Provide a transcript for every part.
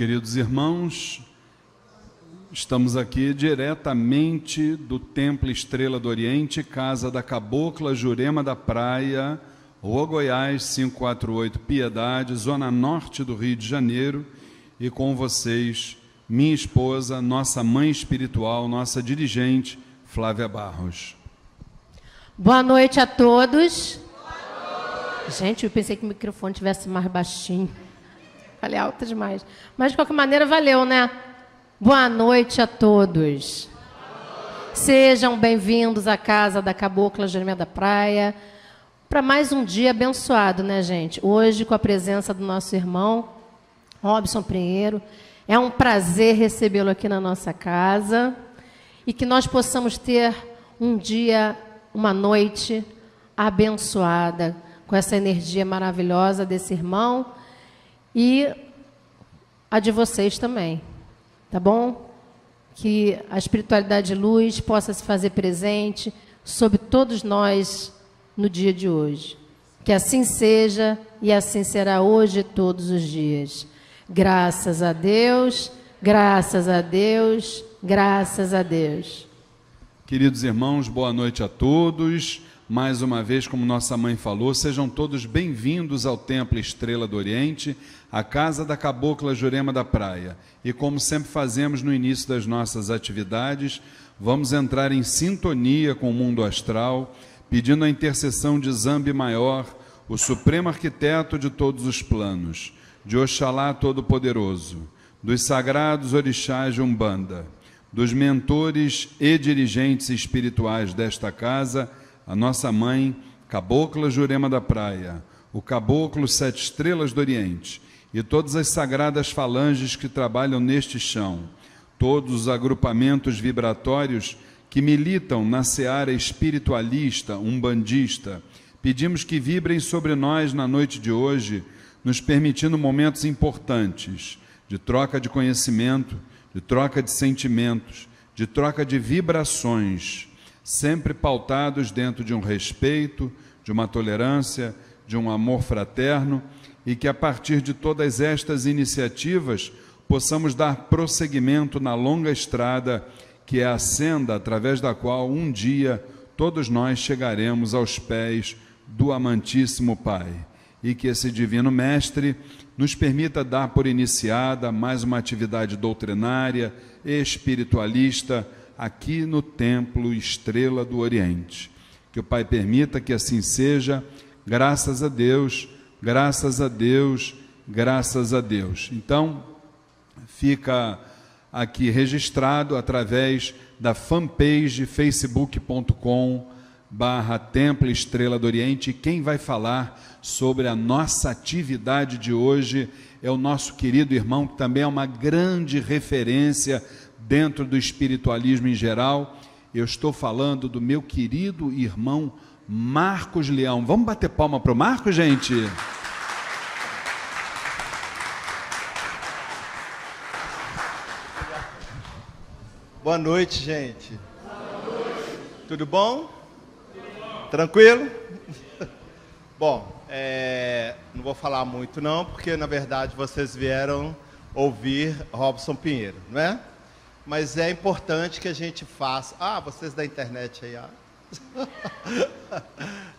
Queridos irmãos. Estamos aqui diretamente do Templo Estrela do Oriente, Casa da Cabocla Jurema da Praia, Rua Goiás 548, Piedade, Zona Norte do Rio de Janeiro, e com vocês, minha esposa, nossa mãe espiritual, nossa dirigente, Flávia Barros. Boa noite a todos. Gente, eu pensei que o microfone tivesse mais baixinho. Falei alta demais. Mas, de qualquer maneira, valeu, né? Boa noite a todos. Sejam bem-vindos à casa da Cabocla Jeremia da Praia para mais um dia abençoado, né, gente? Hoje, com a presença do nosso irmão Robson Pinheiro. É um prazer recebê-lo aqui na nossa casa e que nós possamos ter um dia, uma noite abençoada com essa energia maravilhosa desse irmão e a de vocês também. Tá bom? Que a espiritualidade de luz possa se fazer presente sobre todos nós no dia de hoje. Que assim seja e assim será hoje e todos os dias. Graças a Deus, graças a Deus, graças a Deus. Queridos irmãos, boa noite a todos. Mais uma vez, como nossa mãe falou, sejam todos bem-vindos ao Templo Estrela do Oriente, a casa da Cabocla Jurema da Praia. E como sempre fazemos no início das nossas atividades, vamos entrar em sintonia com o mundo astral, pedindo a intercessão de Zambi Maior, o supremo arquiteto de todos os planos, de Oxalá Todo-Poderoso, dos sagrados orixás de Umbanda, dos mentores e dirigentes espirituais desta casa a nossa mãe, Cabocla Jurema da Praia, o Caboclo Sete Estrelas do Oriente e todas as sagradas falanges que trabalham neste chão, todos os agrupamentos vibratórios que militam na seara espiritualista, umbandista, pedimos que vibrem sobre nós na noite de hoje, nos permitindo momentos importantes de troca de conhecimento, de troca de sentimentos, de troca de vibrações sempre pautados dentro de um respeito, de uma tolerância, de um amor fraterno e que a partir de todas estas iniciativas possamos dar prosseguimento na longa estrada que é a senda através da qual um dia todos nós chegaremos aos pés do amantíssimo Pai. E que esse divino mestre nos permita dar por iniciada mais uma atividade doutrinária, espiritualista, aqui no Templo Estrela do Oriente. Que o Pai permita que assim seja, graças a Deus, graças a Deus, graças a Deus. Então, fica aqui registrado através da fanpage facebook.com barra Templo Estrela do Oriente. Quem vai falar sobre a nossa atividade de hoje é o nosso querido irmão, que também é uma grande referência dentro do espiritualismo em geral. Eu estou falando do meu querido irmão Marcos Leão. Vamos bater palma para o Marcos, gente? Boa noite, gente. Boa noite. Tudo bom? Tranquilo? bom, é, não vou falar muito não, porque na verdade vocês vieram ouvir Robson Pinheiro, não é? Mas é importante que a gente faça. Ah, vocês da internet aí, ah.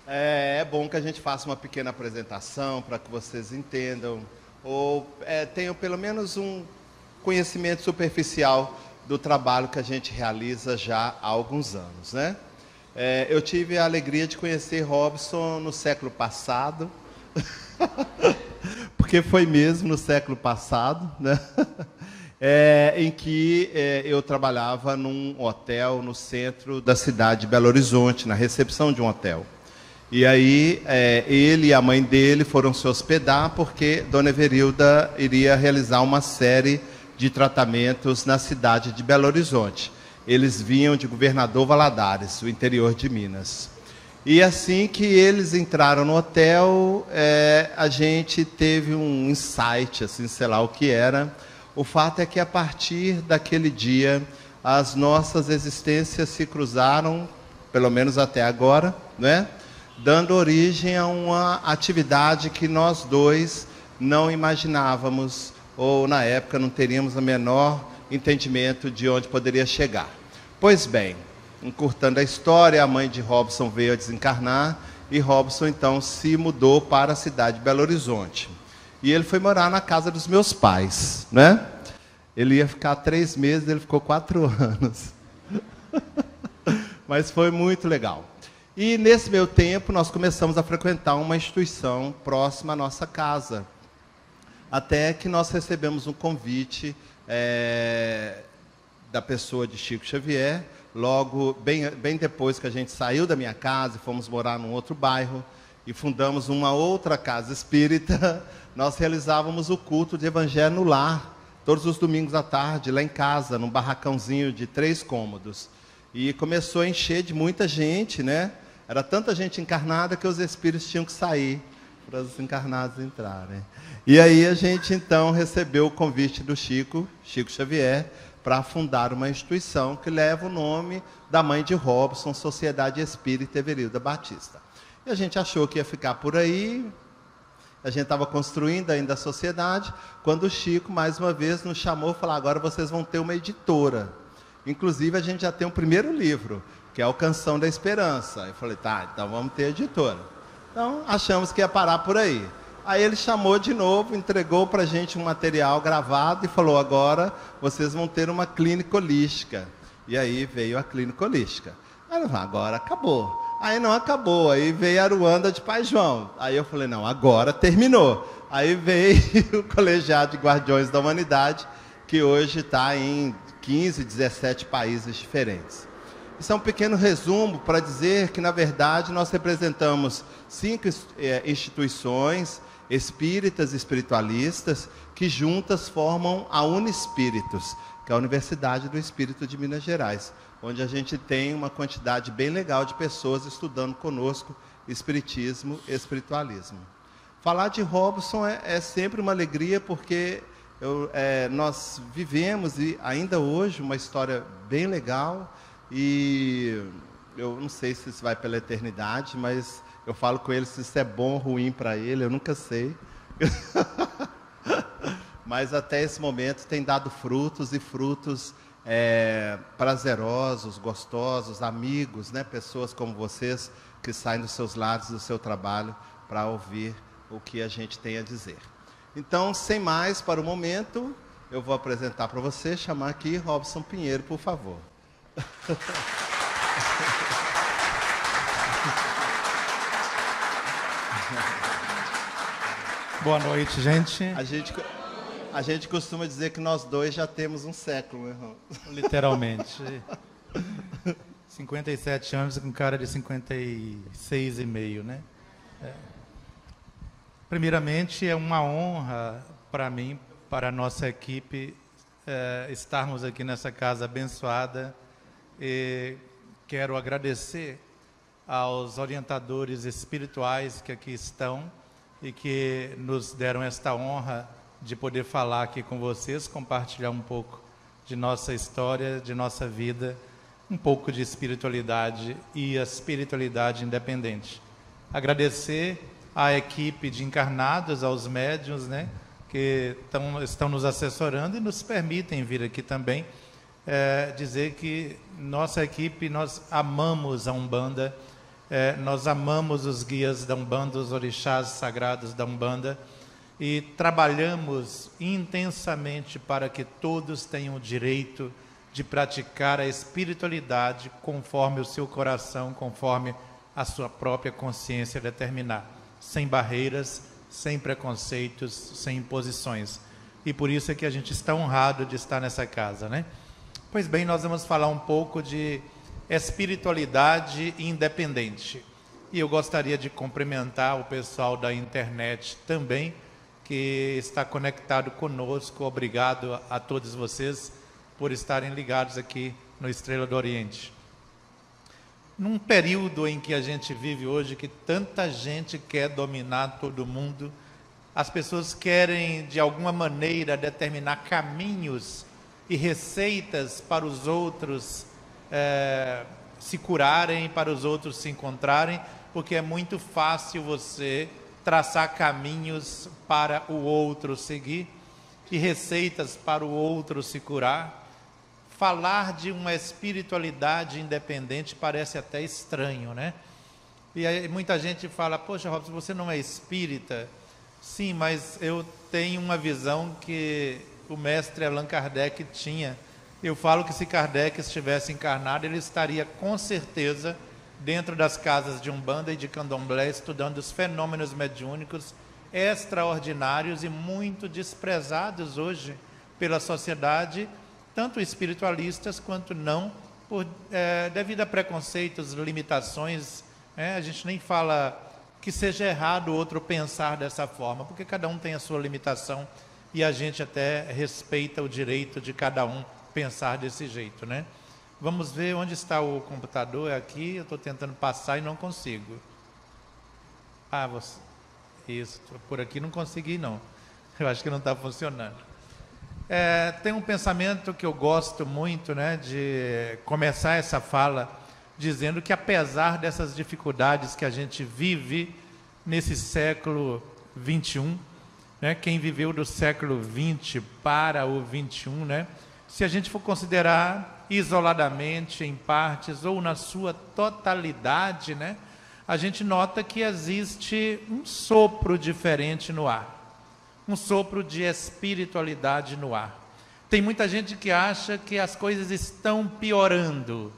é, é, bom que a gente faça uma pequena apresentação para que vocês entendam, ou é, tenham pelo menos um conhecimento superficial do trabalho que a gente realiza já há alguns anos, né? É, eu tive a alegria de conhecer Robson no século passado, porque foi mesmo no século passado, né? é, em que é, eu trabalhava num hotel no centro da cidade de Belo Horizonte, na recepção de um hotel. E aí é, ele e a mãe dele foram se hospedar porque Dona Everilda iria realizar uma série de tratamentos na cidade de Belo Horizonte. Eles vinham de Governador Valadares, o interior de Minas. E assim que eles entraram no hotel, é, a gente teve um insight, assim, sei lá o que era, o fato é que a partir daquele dia as nossas existências se cruzaram, pelo menos até agora, né? dando origem a uma atividade que nós dois não imaginávamos ou na época não teríamos o menor entendimento de onde poderia chegar. Pois bem, encurtando a história, a mãe de Robson veio a desencarnar e Robson então se mudou para a cidade de Belo Horizonte. E ele foi morar na casa dos meus pais, né? Ele ia ficar três meses, ele ficou quatro anos. Mas foi muito legal. E nesse meu tempo, nós começamos a frequentar uma instituição próxima à nossa casa. Até que nós recebemos um convite é, da pessoa de Chico Xavier, logo, bem, bem depois que a gente saiu da minha casa e fomos morar num outro bairro e fundamos uma outra casa espírita, nós realizávamos o culto de evangelho no lar, todos os domingos à tarde, lá em casa, num barracãozinho de três cômodos. E começou a encher de muita gente, né? Era tanta gente encarnada que os espíritos tinham que sair para os encarnados entrarem. E aí a gente então recebeu o convite do Chico, Chico Xavier, para fundar uma instituição que leva o nome da mãe de Robson, Sociedade Espírita Everilda Batista. E a gente achou que ia ficar por aí, a gente estava construindo ainda a sociedade, quando o Chico, mais uma vez, nos chamou e falou: agora vocês vão ter uma editora. Inclusive, a gente já tem o um primeiro livro, que é o Canção da Esperança. Eu falei: tá, então vamos ter editora. Então, achamos que ia parar por aí. Aí ele chamou de novo, entregou para a gente um material gravado e falou: agora vocês vão ter uma clínica holística. E aí veio a clínica holística. Aí, agora acabou. Aí não acabou, aí veio a Ruanda de Pai João. Aí eu falei, não, agora terminou. Aí veio o Colegiado de Guardiões da Humanidade, que hoje está em 15, 17 países diferentes. Isso é um pequeno resumo para dizer que, na verdade, nós representamos cinco é, instituições espíritas e espiritualistas que juntas formam a Unispíritos, que é a Universidade do Espírito de Minas Gerais, onde a gente tem uma quantidade bem legal de pessoas estudando conosco espiritismo espiritualismo. Falar de Robson é, é sempre uma alegria porque eu, é, nós vivemos e ainda hoje uma história bem legal e eu não sei se isso vai pela eternidade, mas eu falo com ele se isso é bom ou ruim para ele, eu nunca sei. Mas até esse momento tem dado frutos e frutos é, prazerosos, gostosos, amigos, né? pessoas como vocês que saem dos seus lados do seu trabalho para ouvir o que a gente tem a dizer. Então, sem mais para o momento, eu vou apresentar para você, chamar aqui Robson Pinheiro, por favor. Boa noite, gente. A gente, a gente costuma dizer que nós dois já temos um século, irmão. Literalmente. 57 anos com cara de 56 e meio, né? É. Primeiramente, é uma honra para mim, para a nossa equipe, é, estarmos aqui nessa casa abençoada. E quero agradecer aos orientadores espirituais que aqui estão e que nos deram esta honra de poder falar aqui com vocês, compartilhar um pouco de nossa história, de nossa vida, um pouco de espiritualidade e a espiritualidade independente. Agradecer à equipe de encarnados, aos médiuns, né, que tão, estão nos assessorando e nos permitem vir aqui também é, dizer que nossa equipe, nós amamos a Umbanda, é, nós amamos os guias da Umbanda, os orixás sagrados da Umbanda, e trabalhamos intensamente para que todos tenham o direito de praticar a espiritualidade conforme o seu coração, conforme a sua própria consciência determinar, sem barreiras, sem preconceitos, sem imposições. E por isso é que a gente está honrado de estar nessa casa, né? Pois bem, nós vamos falar um pouco de espiritualidade independente. E eu gostaria de cumprimentar o pessoal da internet também, que está conectado conosco. Obrigado a todos vocês por estarem ligados aqui no Estrela do Oriente. Num período em que a gente vive hoje, que tanta gente quer dominar todo mundo, as pessoas querem, de alguma maneira, determinar caminhos e receitas para os outros é, se curarem, para os outros se encontrarem, porque é muito fácil você traçar caminhos para o outro seguir. e receitas para o outro se curar. Falar de uma espiritualidade independente parece até estranho, né? E aí muita gente fala: Poxa, Robson, você não é espírita? Sim, mas eu tenho uma visão que o mestre Allan Kardec tinha. Eu falo que se Kardec estivesse encarnado, ele estaria com certeza dentro das casas de Umbanda e de Candomblé, estudando os fenômenos mediúnicos extraordinários e muito desprezados hoje pela sociedade, tanto espiritualistas quanto não, por, é, devido a preconceitos, limitações. É, a gente nem fala que seja errado o outro pensar dessa forma, porque cada um tem a sua limitação e a gente até respeita o direito de cada um pensar desse jeito, né? Vamos ver onde está o computador. É aqui, eu estou tentando passar e não consigo. Ah, você. Isso, por aqui não consegui não. Eu acho que não está funcionando. É, tem um pensamento que eu gosto muito, né, de começar essa fala dizendo que apesar dessas dificuldades que a gente vive nesse século 21, né, quem viveu do século 20 para o 21, né, se a gente for considerar isoladamente, em partes ou na sua totalidade, né, a gente nota que existe um sopro diferente no ar, um sopro de espiritualidade no ar. Tem muita gente que acha que as coisas estão piorando,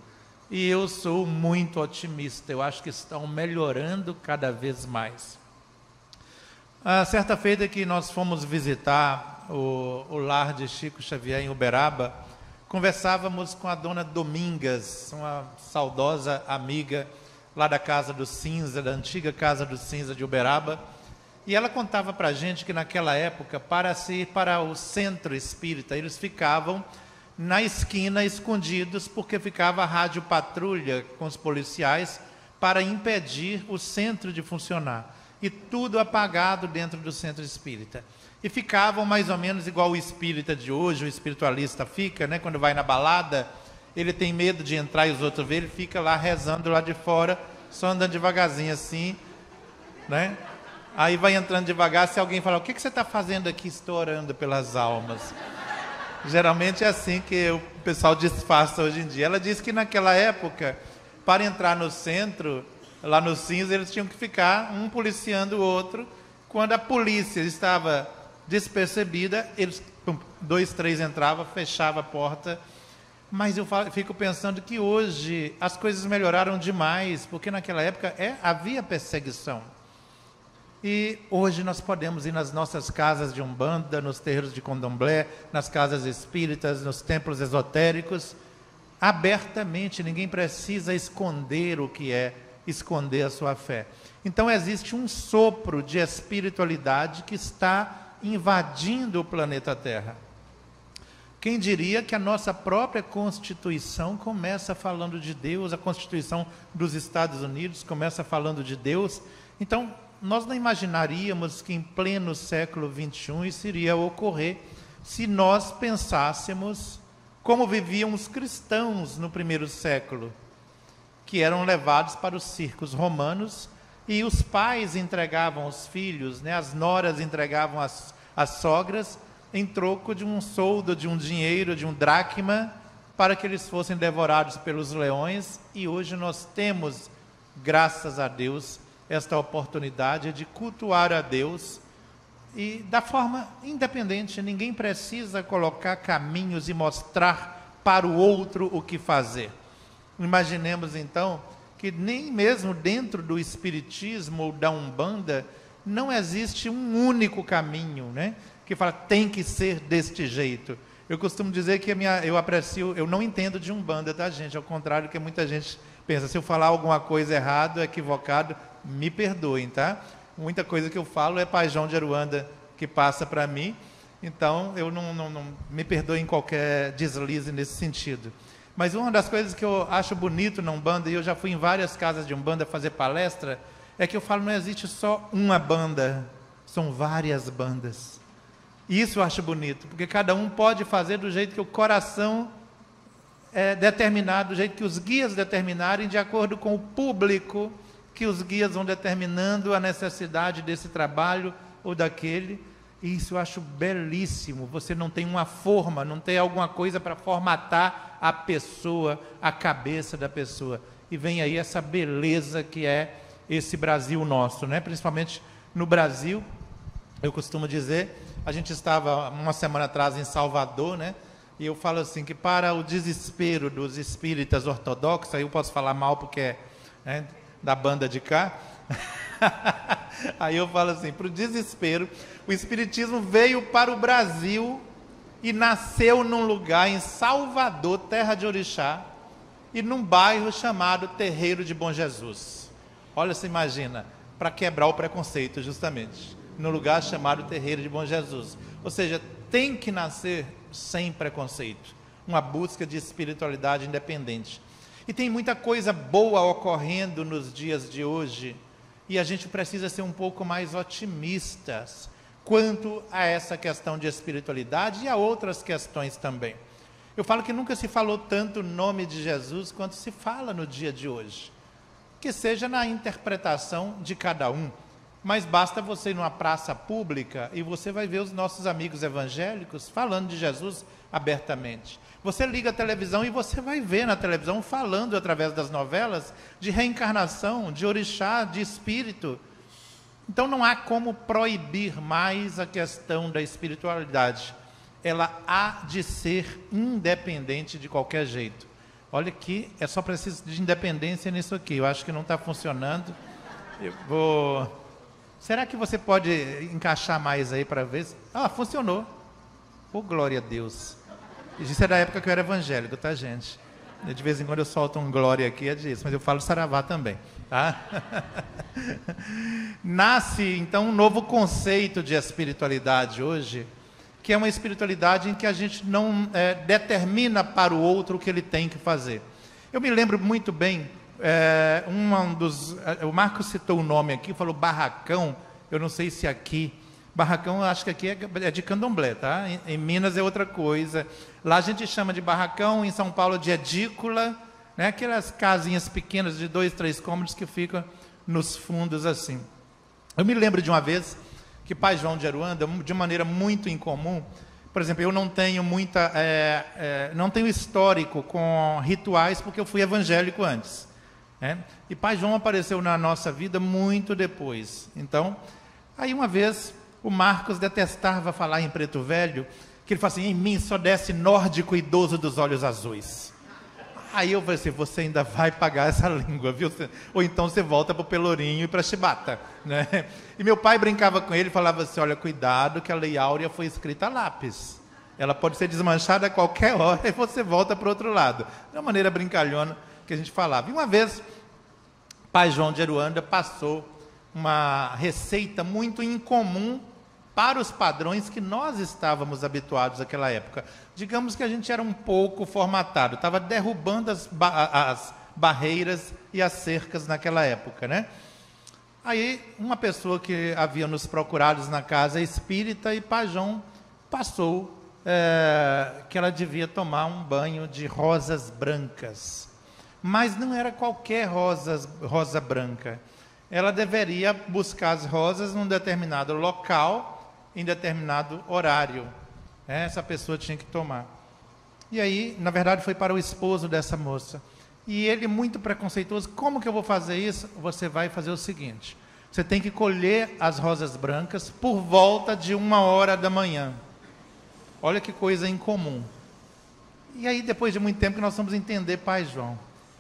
e eu sou muito otimista, eu acho que estão melhorando cada vez mais. A certa feita que nós fomos visitar o, o lar de Chico Xavier em Uberaba, conversávamos com a dona Domingas, uma saudosa amiga lá da Casa do Cinza, da antiga Casa do Cinza de Uberaba, e ela contava para a gente que naquela época, para se ir para o centro espírita, eles ficavam na esquina escondidos, porque ficava a rádio patrulha com os policiais para impedir o centro de funcionar. E tudo apagado dentro do centro espírita e ficavam mais ou menos igual o espírita de hoje, o espiritualista fica, né? Quando vai na balada, ele tem medo de entrar e os outros ver, ele fica lá rezando lá de fora, só andando devagarzinho assim, né? Aí vai entrando devagar, se alguém falar, o que, que você está fazendo aqui? Estou orando pelas almas. Geralmente é assim que o pessoal disfarça hoje em dia. Ela disse que naquela época, para entrar no centro, lá no cinza, eles tinham que ficar um policiando o outro. Quando a polícia estava despercebida, eles, dois, três entrava, fechava a porta. Mas eu fico pensando que hoje as coisas melhoraram demais, porque naquela época é, havia perseguição. E hoje nós podemos ir nas nossas casas de umbanda, nos terreiros de candomblé, nas casas espíritas, nos templos esotéricos, abertamente, ninguém precisa esconder o que é esconder a sua fé. Então existe um sopro de espiritualidade que está invadindo o planeta Terra. Quem diria que a nossa própria Constituição começa falando de Deus, a Constituição dos Estados Unidos começa falando de Deus. Então, nós não imaginaríamos que em pleno século XXI isso iria ocorrer se nós pensássemos como viviam os cristãos no primeiro século, que eram levados para os circos romanos e os pais entregavam os filhos, né, as noras entregavam as, as sogras, em troco de um soldo, de um dinheiro, de um dracma, para que eles fossem devorados pelos leões. E hoje nós temos, graças a Deus, esta oportunidade de cultuar a Deus e da forma independente. Ninguém precisa colocar caminhos e mostrar para o outro o que fazer. Imaginemos então que nem mesmo dentro do espiritismo ou da umbanda não existe um único caminho, né? Que fala tem que ser deste jeito. Eu costumo dizer que minha, eu aprecio, eu não entendo de umbanda, tá gente? Ao contrário que muita gente pensa, se eu falar alguma coisa errado, equivocado, me perdoem, tá? Muita coisa que eu falo é Pajão de Aruanda que passa para mim, então eu não, não, não me qualquer deslize nesse sentido. Mas uma das coisas que eu acho bonito na Umbanda, e eu já fui em várias casas de Umbanda fazer palestra, é que eu falo, não existe só uma banda, são várias bandas. Isso eu acho bonito, porque cada um pode fazer do jeito que o coração é determinado, do jeito que os guias determinarem, de acordo com o público que os guias vão determinando a necessidade desse trabalho ou daquele. Isso eu acho belíssimo. Você não tem uma forma, não tem alguma coisa para formatar a pessoa, a cabeça da pessoa. E vem aí essa beleza que é esse Brasil nosso, né? Principalmente no Brasil, eu costumo dizer, a gente estava uma semana atrás em Salvador, né? E eu falo assim que para o desespero dos espíritas ortodoxos, aí eu posso falar mal porque é né, da banda de cá. aí eu falo assim, para o desespero, o espiritismo veio para o Brasil e nasceu num lugar em Salvador, terra de Orixá, e num bairro chamado Terreiro de Bom Jesus. Olha, você imagina, para quebrar o preconceito, justamente, no lugar chamado Terreiro de Bom Jesus. Ou seja, tem que nascer sem preconceito, uma busca de espiritualidade independente. E tem muita coisa boa ocorrendo nos dias de hoje, e a gente precisa ser um pouco mais otimistas quanto a essa questão de espiritualidade e a outras questões também. Eu falo que nunca se falou tanto o nome de Jesus quanto se fala no dia de hoje. Que seja na interpretação de cada um. Mas basta você ir numa praça pública e você vai ver os nossos amigos evangélicos falando de Jesus abertamente. Você liga a televisão e você vai ver na televisão falando através das novelas de reencarnação, de orixá, de espírito. Então não há como proibir mais a questão da espiritualidade. Ela há de ser independente de qualquer jeito. Olha que é só preciso de independência nisso aqui. Eu acho que não está funcionando. Eu vou Será que você pode encaixar mais aí para ver? Ah, funcionou. Oh, glória a Deus. Isso é da época que eu era evangélico, tá, gente? De vez em quando eu solto um glória aqui, é disso, mas eu falo saravá também, tá? Nasce, então, um novo conceito de espiritualidade hoje, que é uma espiritualidade em que a gente não é, determina para o outro o que ele tem que fazer. Eu me lembro muito bem é, um dos. É, o Marcos citou o um nome aqui, falou barracão. Eu não sei se aqui. Barracão, acho que aqui é, é de candomblé, tá? Em, em, Minas é outra coisa. Lá a gente chama de barracão, em São Paulo de edícula, né? aquelas casinhas pequenas de dois, três cômodos que ficam nos fundos assim. Eu me lembro de uma vez que Pai João de Aruanda, de maneira muito incomum, por exemplo, eu não tenho muita, é, é, não tenho histórico com rituais porque eu fui evangélico antes. Né? E Pai João apareceu na nossa vida muito depois. Então, aí uma vez o Marcos detestava falar em preto velho, que ele falou assim: em mim só desce nórdico idoso dos olhos azuis. Aí eu falei assim: você ainda vai pagar essa língua, viu? Ou então você volta para o Pelourinho e para Chibata. Né? E meu pai brincava com ele falava assim: olha, cuidado, que a Lei Áurea foi escrita a lápis. Ela pode ser desmanchada a qualquer hora e você volta para o outro lado. De uma maneira brincalhona que a gente falava. E uma vez Pai João de Aruanda passou uma receita muito incomum para os padrões que nós estávamos habituados naquela época. Digamos que a gente era um pouco formatado, estava derrubando as, ba as barreiras e as cercas naquela época, né? Aí, uma pessoa que havia nos procurado na casa espírita e Pajão passou é, que ela devia tomar um banho de rosas brancas mas não era qualquer rosa branca. Ela deveria buscar as rosas num determinado local, em determinado horário. Essa pessoa tinha que tomar. E aí, na verdade, foi para o esposo dessa moça. E ele, muito preconceituoso, como que eu vou fazer isso? Você vai fazer o seguinte: você tem que colher as rosas brancas por volta de uma hora da manhã. Olha que coisa incomum. E aí, depois de muito tempo, que nós vamos entender, Pai João.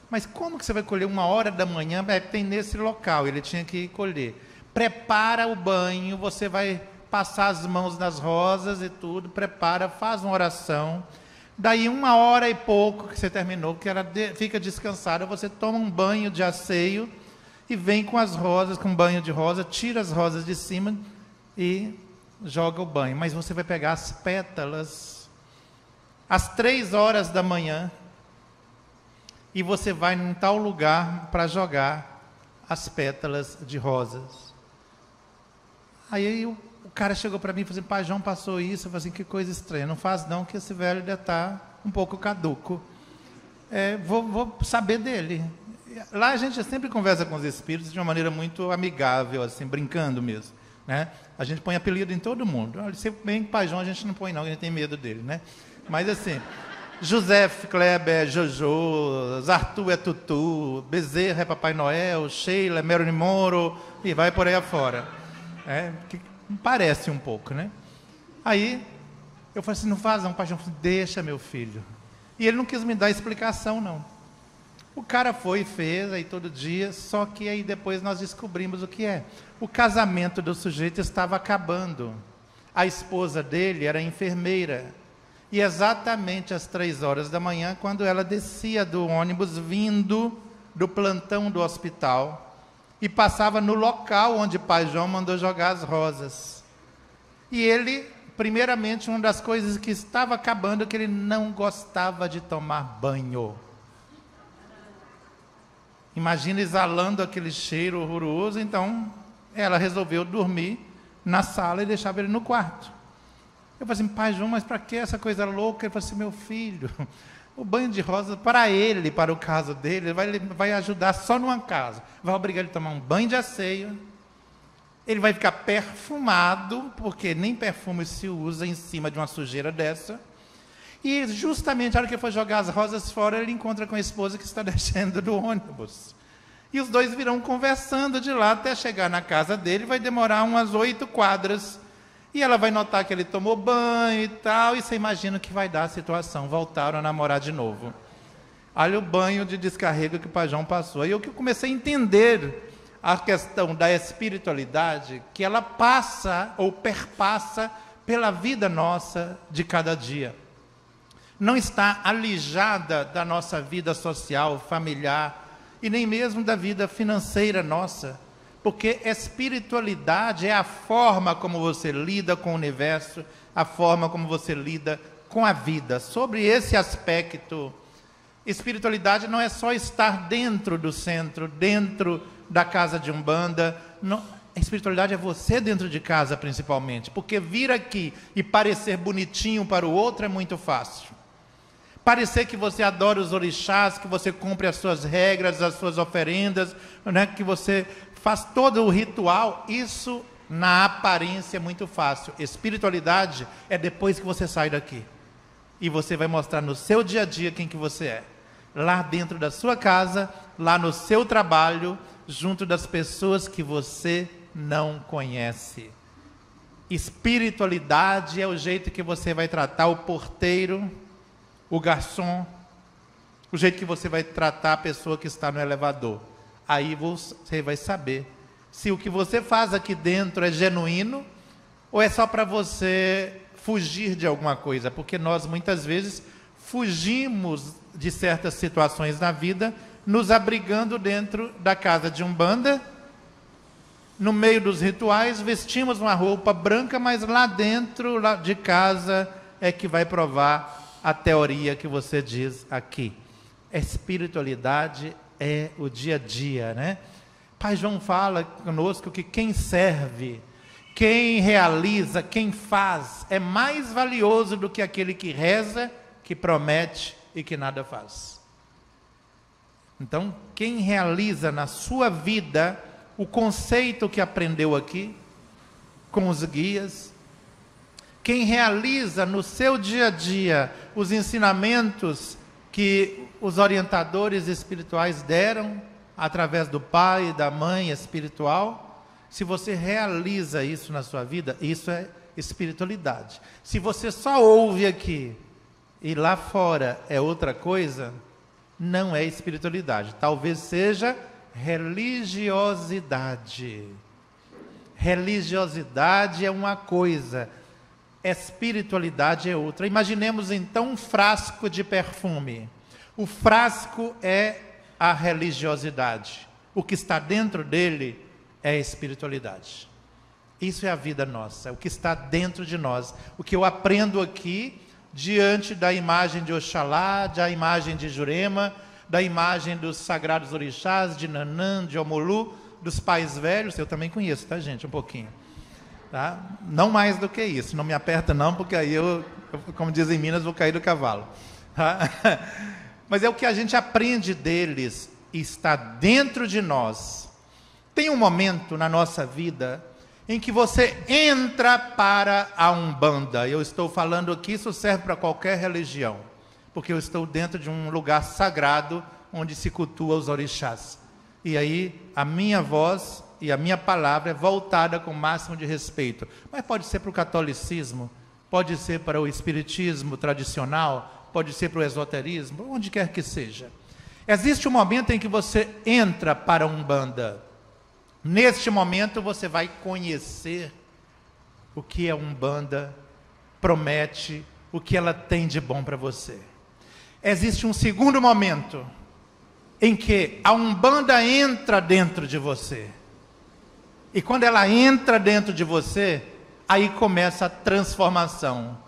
Mas como que você vai colher uma hora da manhã? É, tem nesse local, ele tinha que colher. Prepara o banho, você vai passar as mãos nas rosas e tudo, prepara, faz uma oração. Daí uma hora e pouco que você terminou, que ela fica descansada, você toma um banho de asseio e vem com as rosas, com um banho de rosa, tira as rosas de cima e joga o banho. Mas você vai pegar as pétalas às três horas da manhã, e você vai em tal lugar para jogar as pétalas de rosas. Aí o, cara chegou para mim e falou assim, pai passou isso, eu falei assim, que coisa estranha, não faz não, que esse velho ainda está um pouco caduco. É, vou, vou saber dele. Lá a gente sempre conversa com os espíritos de uma maneira muito amigável, assim, brincando mesmo. Né? A gente põe apelido em todo mundo. Se bem que Pai a gente não põe não, a gente tem medo dele, né? Mas assim, José Kleber é Jojo, Arthur é Tutu, Bezerra é Papai Noel, Sheila é Marilyn Moro, e vai por aí afora. É, que parece um pouco, né? Aí, eu falei assim, não faz não, Pai João. Deixa, meu filho. E ele não quis me dar explicação, não. O cara foi e fez aí todo dia, só que aí depois nós descobrimos o que é. O casamento do sujeito estava acabando. A esposa dele era enfermeira. E exatamente às três horas da manhã, quando ela descia do ônibus vindo do plantão do hospital e passava no local onde pai João mandou jogar as rosas. E ele, primeiramente, uma das coisas que estava acabando é que ele não gostava de tomar banho. Imagina exalando aquele cheiro horroroso, então ela resolveu dormir na sala e deixava ele no quarto. Eu falei assim, pai João, mas para que essa coisa louca? Ele falou assim, meu filho, o banho de rosa, para ele, para o caso dele, vai, vai ajudar só numa casa. Vai obrigar ele a tomar um banho de asseio. Ele vai ficar perfumado, porque nem perfume se usa em cima de uma sujeira dessa. E justamente na hora que ele for jogar as rosas fora, ele encontra com a esposa que está descendo do ônibus. E os dois virão conversando de lá até chegar na casa dele, vai demorar umas oito quadras. E ela vai notar que ele tomou banho e tal, e você imagina que vai dar a situação. Voltaram a namorar de novo. Olha o banho de descarrego que o Pajão passou. Aí eu que comecei a entender a questão da espiritualidade, que ela passa ou perpassa pela vida nossa de cada dia não está alijada da nossa vida social, familiar e nem mesmo da vida financeira nossa, porque espiritualidade é a forma como você lida com o universo, a forma como você lida com a vida. Sobre esse aspecto, espiritualidade não é só estar dentro do centro, dentro da casa de umbanda. Não, a espiritualidade é você dentro de casa, principalmente, porque vir aqui e parecer bonitinho para o outro é muito fácil. Parecer que você adora os orixás, que você cumpre as suas regras, as suas oferendas, né, que você faz todo o ritual, isso na aparência é muito fácil. Espiritualidade é depois que você sai daqui. E você vai mostrar no seu dia a dia quem que você é. Lá dentro da sua casa, lá no seu trabalho, junto das pessoas que você não conhece. Espiritualidade é o jeito que você vai tratar o porteiro, o garçom, o jeito que você vai tratar a pessoa que está no elevador. Aí você vai saber se o que você faz aqui dentro é genuíno ou é só para você fugir de alguma coisa, porque nós muitas vezes fugimos de certas situações na vida, nos abrigando dentro da casa de umbanda, no meio dos rituais, vestimos uma roupa branca, mas lá dentro lá de casa é que vai provar a teoria que você diz aqui. Espiritualidade é o dia a dia, né? Pai João fala conosco que quem serve, quem realiza, quem faz, é mais valioso do que aquele que reza, que promete e que nada faz. Então, quem realiza na sua vida o conceito que aprendeu aqui, com os guias, quem realiza no seu dia a dia os ensinamentos que os orientadores espirituais deram através do pai e da mãe espiritual, se você realiza isso na sua vida, isso é espiritualidade. Se você só ouve aqui e lá fora é outra coisa, não é espiritualidade. Talvez seja religiosidade. Religiosidade é uma coisa, espiritualidade é outra. Imaginemos então um frasco de perfume. O frasco é a religiosidade. O que está dentro dele é a espiritualidade. Isso é a vida nossa, é o que está dentro de nós. O que eu aprendo aqui, diante da imagem de Oxalá, da imagem de Jurema, da imagem dos sagrados orixás, de Nanã, de Omolu, dos pais velhos, eu também conheço, tá, gente? Um pouquinho. Tá? Não mais do que isso. Não me aperta não, porque aí eu, como dizem em Minas, vou cair do cavalo. Tá? Mas é o que a gente aprende deles está dentro de nós. Tem um momento na nossa vida em que você entra para a Umbanda. Eu estou falando que isso serve para qualquer religião, porque eu estou dentro de um lugar sagrado onde se cultua os orixás. E aí a minha voz e a minha palavra é voltada com o máximo de respeito. Mas pode ser para o catolicismo, pode ser para o espiritismo tradicional, pode ser para o esoterismo, onde quer que seja. Existe um momento em que você entra para a Umbanda. Neste momento você vai conhecer o que a Umbanda promete, o que ela tem de bom para você. Existe um segundo momento em que a Umbanda entra dentro de você. E quando ela entra dentro de você, aí começa a transformação.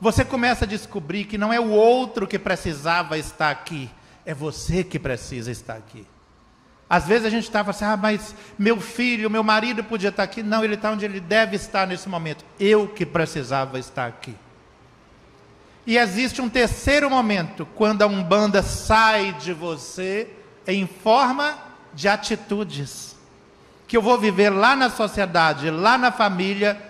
Você começa a descobrir que não é o outro que precisava estar aqui, é você que precisa estar aqui. Às vezes a gente estava assim, ah, mas meu filho, meu marido podia estar aqui. Não, ele está onde ele deve estar nesse momento. Eu que precisava estar aqui. E existe um terceiro momento, quando a Umbanda sai de você em forma de atitudes. Que eu vou viver lá na sociedade, lá na família,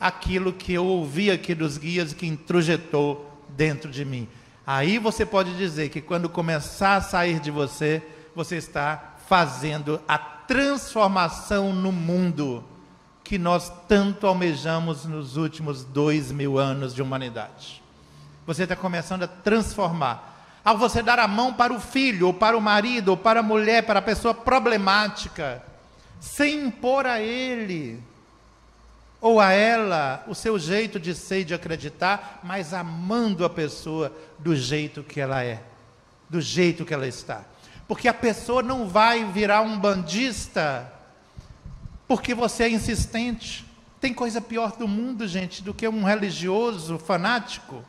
aquilo que eu ouvi aqui dos guias que introjetou dentro de mim. Aí você pode dizer que quando começar a sair de você, você está fazendo a transformação no mundo que nós tanto almejamos nos últimos dois mil anos de humanidade. Você está começando a transformar. Ao você dar a mão para o filho, ou para o marido, ou para a mulher, para a pessoa problemática, sem impor a ele ou a ela o seu jeito de ser e de acreditar, mas amando a pessoa do jeito que ela é, do jeito que ela está porque a pessoa não vai virar um bandista porque você é insistente. Tem coisa pior do mundo, gente, do que um religioso fanático.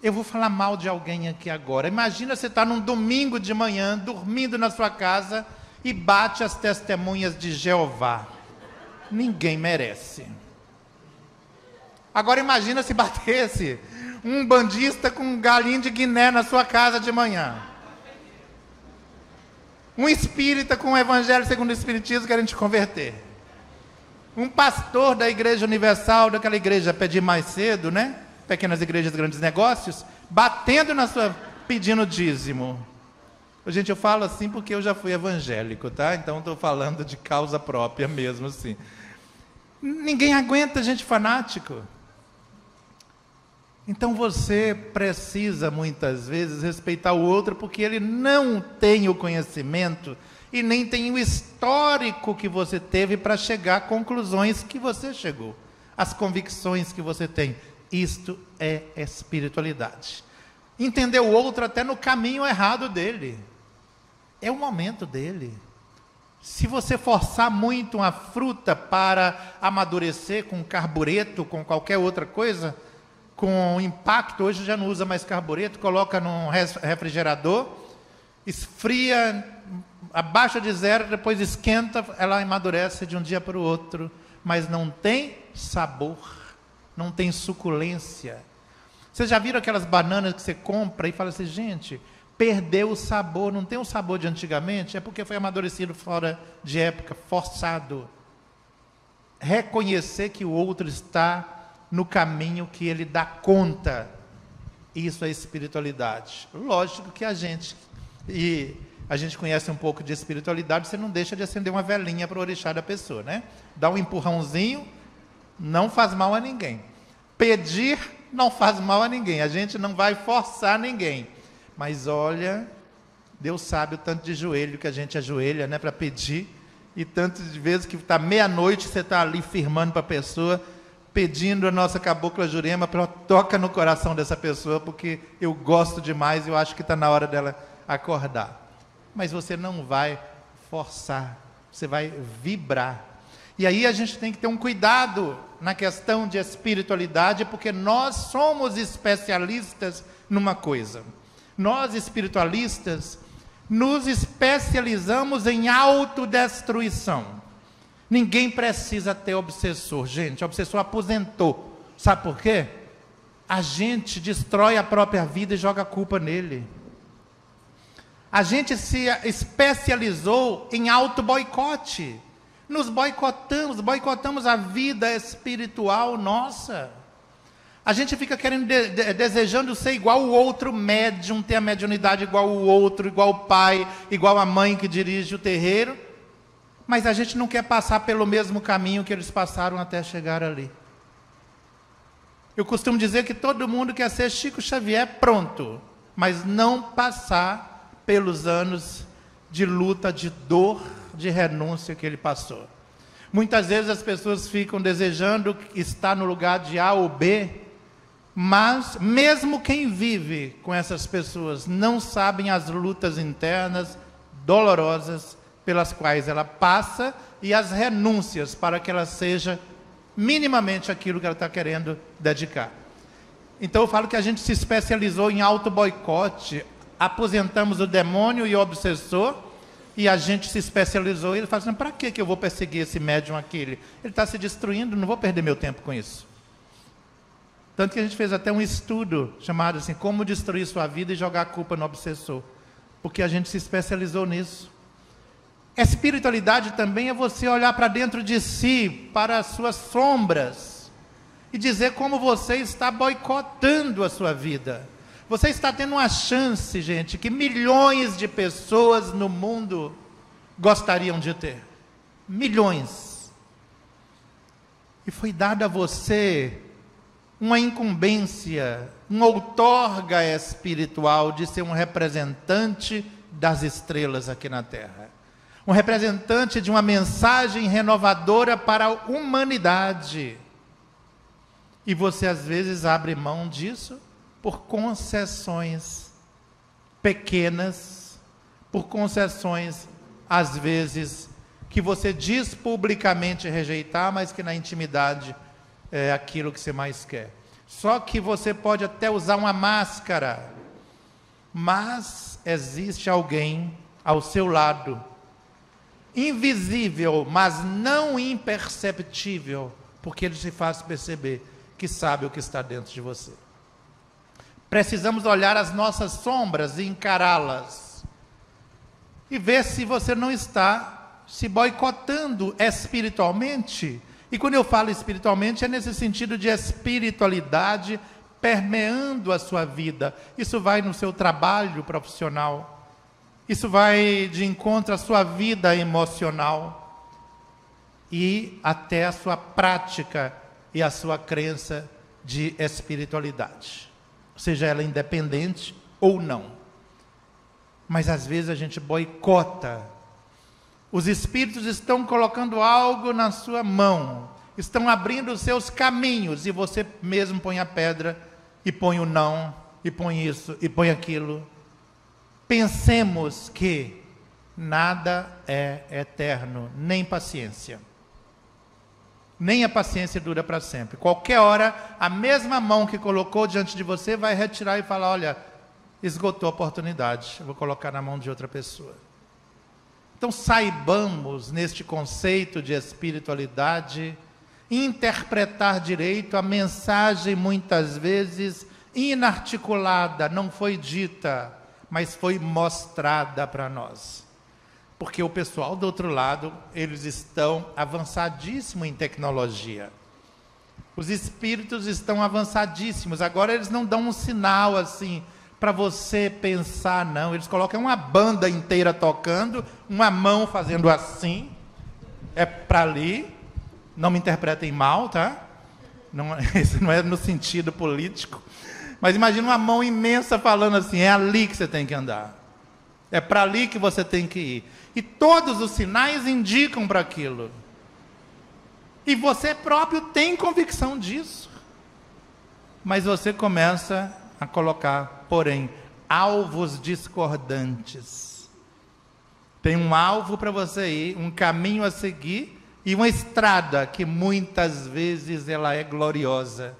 Eu vou falar mal de alguém aqui agora. Imagina você estar tá num domingo de manhã, dormindo na sua casa e bate as testemunhas de Jeová. Ninguém merece. Agora imagina se batesse um bandista com um galinho de Guiné na sua casa de manhã. Um espírita com o evangelho segundo o espiritismo querendo te converter. Um pastor da igreja universal, daquela igreja pedir mais cedo, né? Pequenas igrejas, grandes negócios, batendo na sua pedindo dízimo. Gente, eu falo assim porque eu já fui evangélico, tá? Então estou falando de causa própria mesmo, assim. Ninguém aguenta gente fanático. Então você precisa muitas vezes respeitar o outro porque ele não tem o conhecimento e nem tem o histórico que você teve para chegar a conclusões que você chegou, as convicções que você tem. Isto é espiritualidade. Entender o outro até no caminho errado dele. É o momento dele. Se você forçar muito uma fruta para amadurecer com carbureto, com qualquer outra coisa, com impacto, hoje já não usa mais carbureto, coloca num refrigerador, esfria, abaixa de zero, depois esquenta, ela amadurece de um dia para o outro, mas não tem sabor, não tem suculência. Vocês já viram aquelas bananas que você compra e fala assim, gente, perdeu o sabor, não tem o sabor de antigamente? É porque foi amadurecido fora de época, forçado. Reconhecer que o outro está no caminho que ele dá conta. Isso é espiritualidade. Lógico que a gente, e a gente conhece um pouco de espiritualidade, você não deixa de acender uma velinha para o orixá da pessoa, né? Dá um empurrãozinho, não faz mal a ninguém. Pedir não faz mal a ninguém. A gente não vai forçar ninguém. Mas olha, Deus sabe o tanto de joelho que a gente ajoelha, né, para pedir. E tantas vezes que está meia-noite, você está ali firmando para a pessoa pedindo a nossa cabocla Jurema para toca no coração dessa pessoa, porque eu gosto demais e eu acho que está na hora dela acordar. Mas você não vai forçar, você vai vibrar. E aí a gente tem que ter um cuidado na questão de espiritualidade, porque nós somos especialistas numa coisa. Nós espiritualistas nos especializamos em autodestruição. Ninguém precisa ter obsessor. Gente, o obsessor aposentou. Sabe por quê? A gente destrói a própria vida e joga a culpa nele. A gente se especializou em auto-boicote. Nos boicotamos, boicotamos a vida espiritual nossa. A gente fica querendo, de, de, desejando ser igual o outro médium, ter a mediunidade igual o outro, igual o pai, igual a mãe que dirige o terreiro. Mas a gente não quer passar pelo mesmo caminho que eles passaram até chegar ali. Eu costumo dizer que todo mundo quer ser Chico Xavier pronto, mas não passar pelos anos de luta, de dor, de renúncia que ele passou. Muitas vezes as pessoas ficam desejando estar no lugar de A ou B, mas mesmo quem vive com essas pessoas não sabem as lutas internas dolorosas pelas quais ela passa e as renúncias para que ela seja minimamente aquilo que ela está querendo dedicar. Então eu falo que a gente se especializou em auto-boicote, aposentamos o demônio e o obsessor, e a gente se especializou. E ele fala assim: para que eu vou perseguir esse médium aquele? Ele está se destruindo, não vou perder meu tempo com isso. Tanto que a gente fez até um estudo chamado assim: Como destruir sua vida e jogar a culpa no obsessor. Porque a gente se especializou nisso. Espiritualidade também é você olhar para dentro de si, para as suas sombras, e dizer como você está boicotando a sua vida. Você está tendo uma chance, gente, que milhões de pessoas no mundo gostariam de ter. Milhões. E foi dada a você uma incumbência, uma outorga espiritual de ser um representante das estrelas aqui na Terra um representante de uma mensagem renovadora para a humanidade. E você às vezes abre mão disso por concessões pequenas, por concessões às vezes que você diz publicamente rejeitar, mas que na intimidade é aquilo que você mais quer. Só que você pode até usar uma máscara, mas existe alguém ao seu lado invisível, mas não imperceptível, porque ele se faz perceber que sabe o que está dentro de você. Precisamos olhar as nossas sombras e encará-las. E ver se você não está se boicotando espiritualmente. E quando eu falo espiritualmente, é nesse sentido de espiritualidade permeando a sua vida. Isso vai no seu trabalho profissional isso vai de encontro à sua vida emocional e até a sua prática e a sua crença de espiritualidade, seja ela independente ou não. Mas às vezes a gente boicota. Os espíritos estão colocando algo na sua mão, estão abrindo os seus caminhos e você mesmo põe a pedra e põe o não, e põe isso, e põe aquilo pensemos que nada é eterno, nem paciência. Nem a paciência dura para sempre. Qualquer hora, a mesma mão que colocou diante de você vai retirar e falar: olha, esgotou a oportunidade, vou colocar na mão de outra pessoa. Então, saibamos neste conceito de espiritualidade interpretar direito a mensagem, muitas vezes inarticulada, não foi dita mas foi mostrada para nós. Porque o pessoal do outro lado, eles estão avançadíssimo em tecnologia. Os espíritos estão avançadíssimos. Agora eles não dão um sinal assim para você pensar, não. Eles colocam uma banda inteira tocando, uma mão fazendo assim. É para ali. Não me interpretem mal, tá? Não, não é no sentido político. Mas imagina uma mão imensa falando assim: é ali que você tem que andar. É para ali que você tem que ir. E todos os sinais indicam para aquilo. E você próprio tem convicção disso. Mas você começa a colocar, porém, alvos discordantes. Tem um alvo para você ir, um caminho a seguir e uma estrada que muitas vezes ela é gloriosa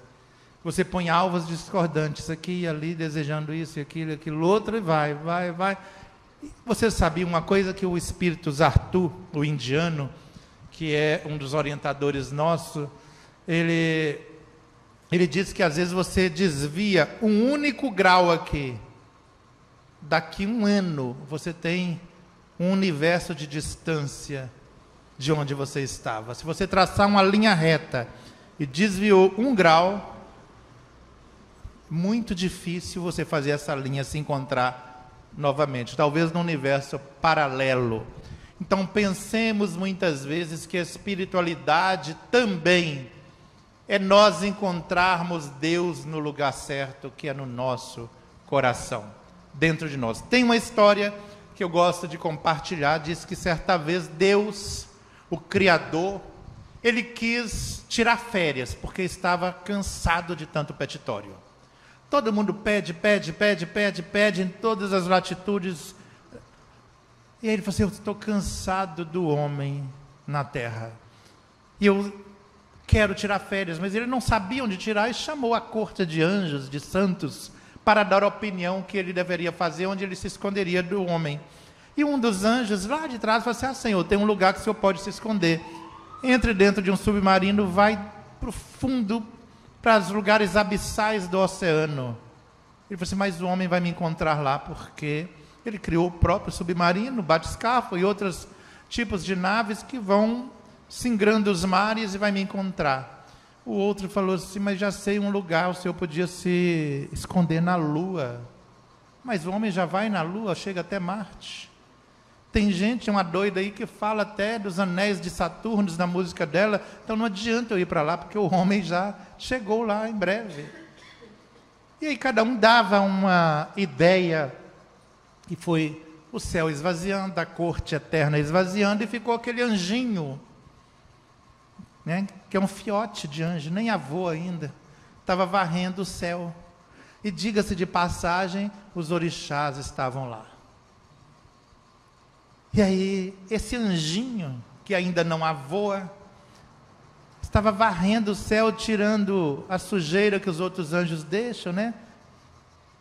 você põe alvos discordantes aqui e ali, desejando isso e aquilo aquilo outro, e vai, vai, vai. Você sabia uma coisa que o espírito Zartu, o indiano, que é um dos orientadores nossos, ele, ele diz que às vezes você desvia um único grau aqui. Daqui um ano você tem um universo de distância de onde você estava. Se você traçar uma linha reta e desviou um grau, muito difícil você fazer essa linha se encontrar novamente, talvez no universo paralelo. Então pensemos muitas vezes que a espiritualidade também é nós encontrarmos Deus no lugar certo, que é no nosso coração, dentro de nós. Tem uma história que eu gosto de compartilhar, diz que certa vez Deus, o Criador, ele quis tirar férias, porque estava cansado de tanto petitório. Todo mundo pede, pede, pede, pede, pede, em todas as latitudes. E aí ele falou assim: Eu estou cansado do homem na terra. E eu quero tirar férias, mas ele não sabia onde tirar e chamou a corte de anjos, de santos, para dar a opinião que ele deveria fazer, onde ele se esconderia do homem. E um dos anjos lá de trás falou assim: Ah, Senhor, tem um lugar que o Senhor pode se esconder. Entre dentro de um submarino, vai para o fundo, para os lugares abissais do oceano. Ele falou assim: Mas o homem vai me encontrar lá, porque ele criou o próprio submarino, batiscafo e outros tipos de naves que vão singrando os mares e vai me encontrar. O outro falou assim: Mas já sei um lugar, o senhor podia se esconder na lua. Mas o homem já vai na lua, chega até Marte. Tem gente, uma doida aí, que fala até dos anéis de Saturno na música dela, então não adianta eu ir para lá, porque o homem já chegou lá em breve. E aí cada um dava uma ideia, e foi o céu esvaziando, a corte eterna esvaziando, e ficou aquele anjinho né, que é um fiote de anjo, nem avô ainda, estava varrendo o céu. E diga-se de passagem, os orixás estavam lá. E aí, esse anjinho, que ainda não avoa, estava varrendo o céu, tirando a sujeira que os outros anjos deixam, né?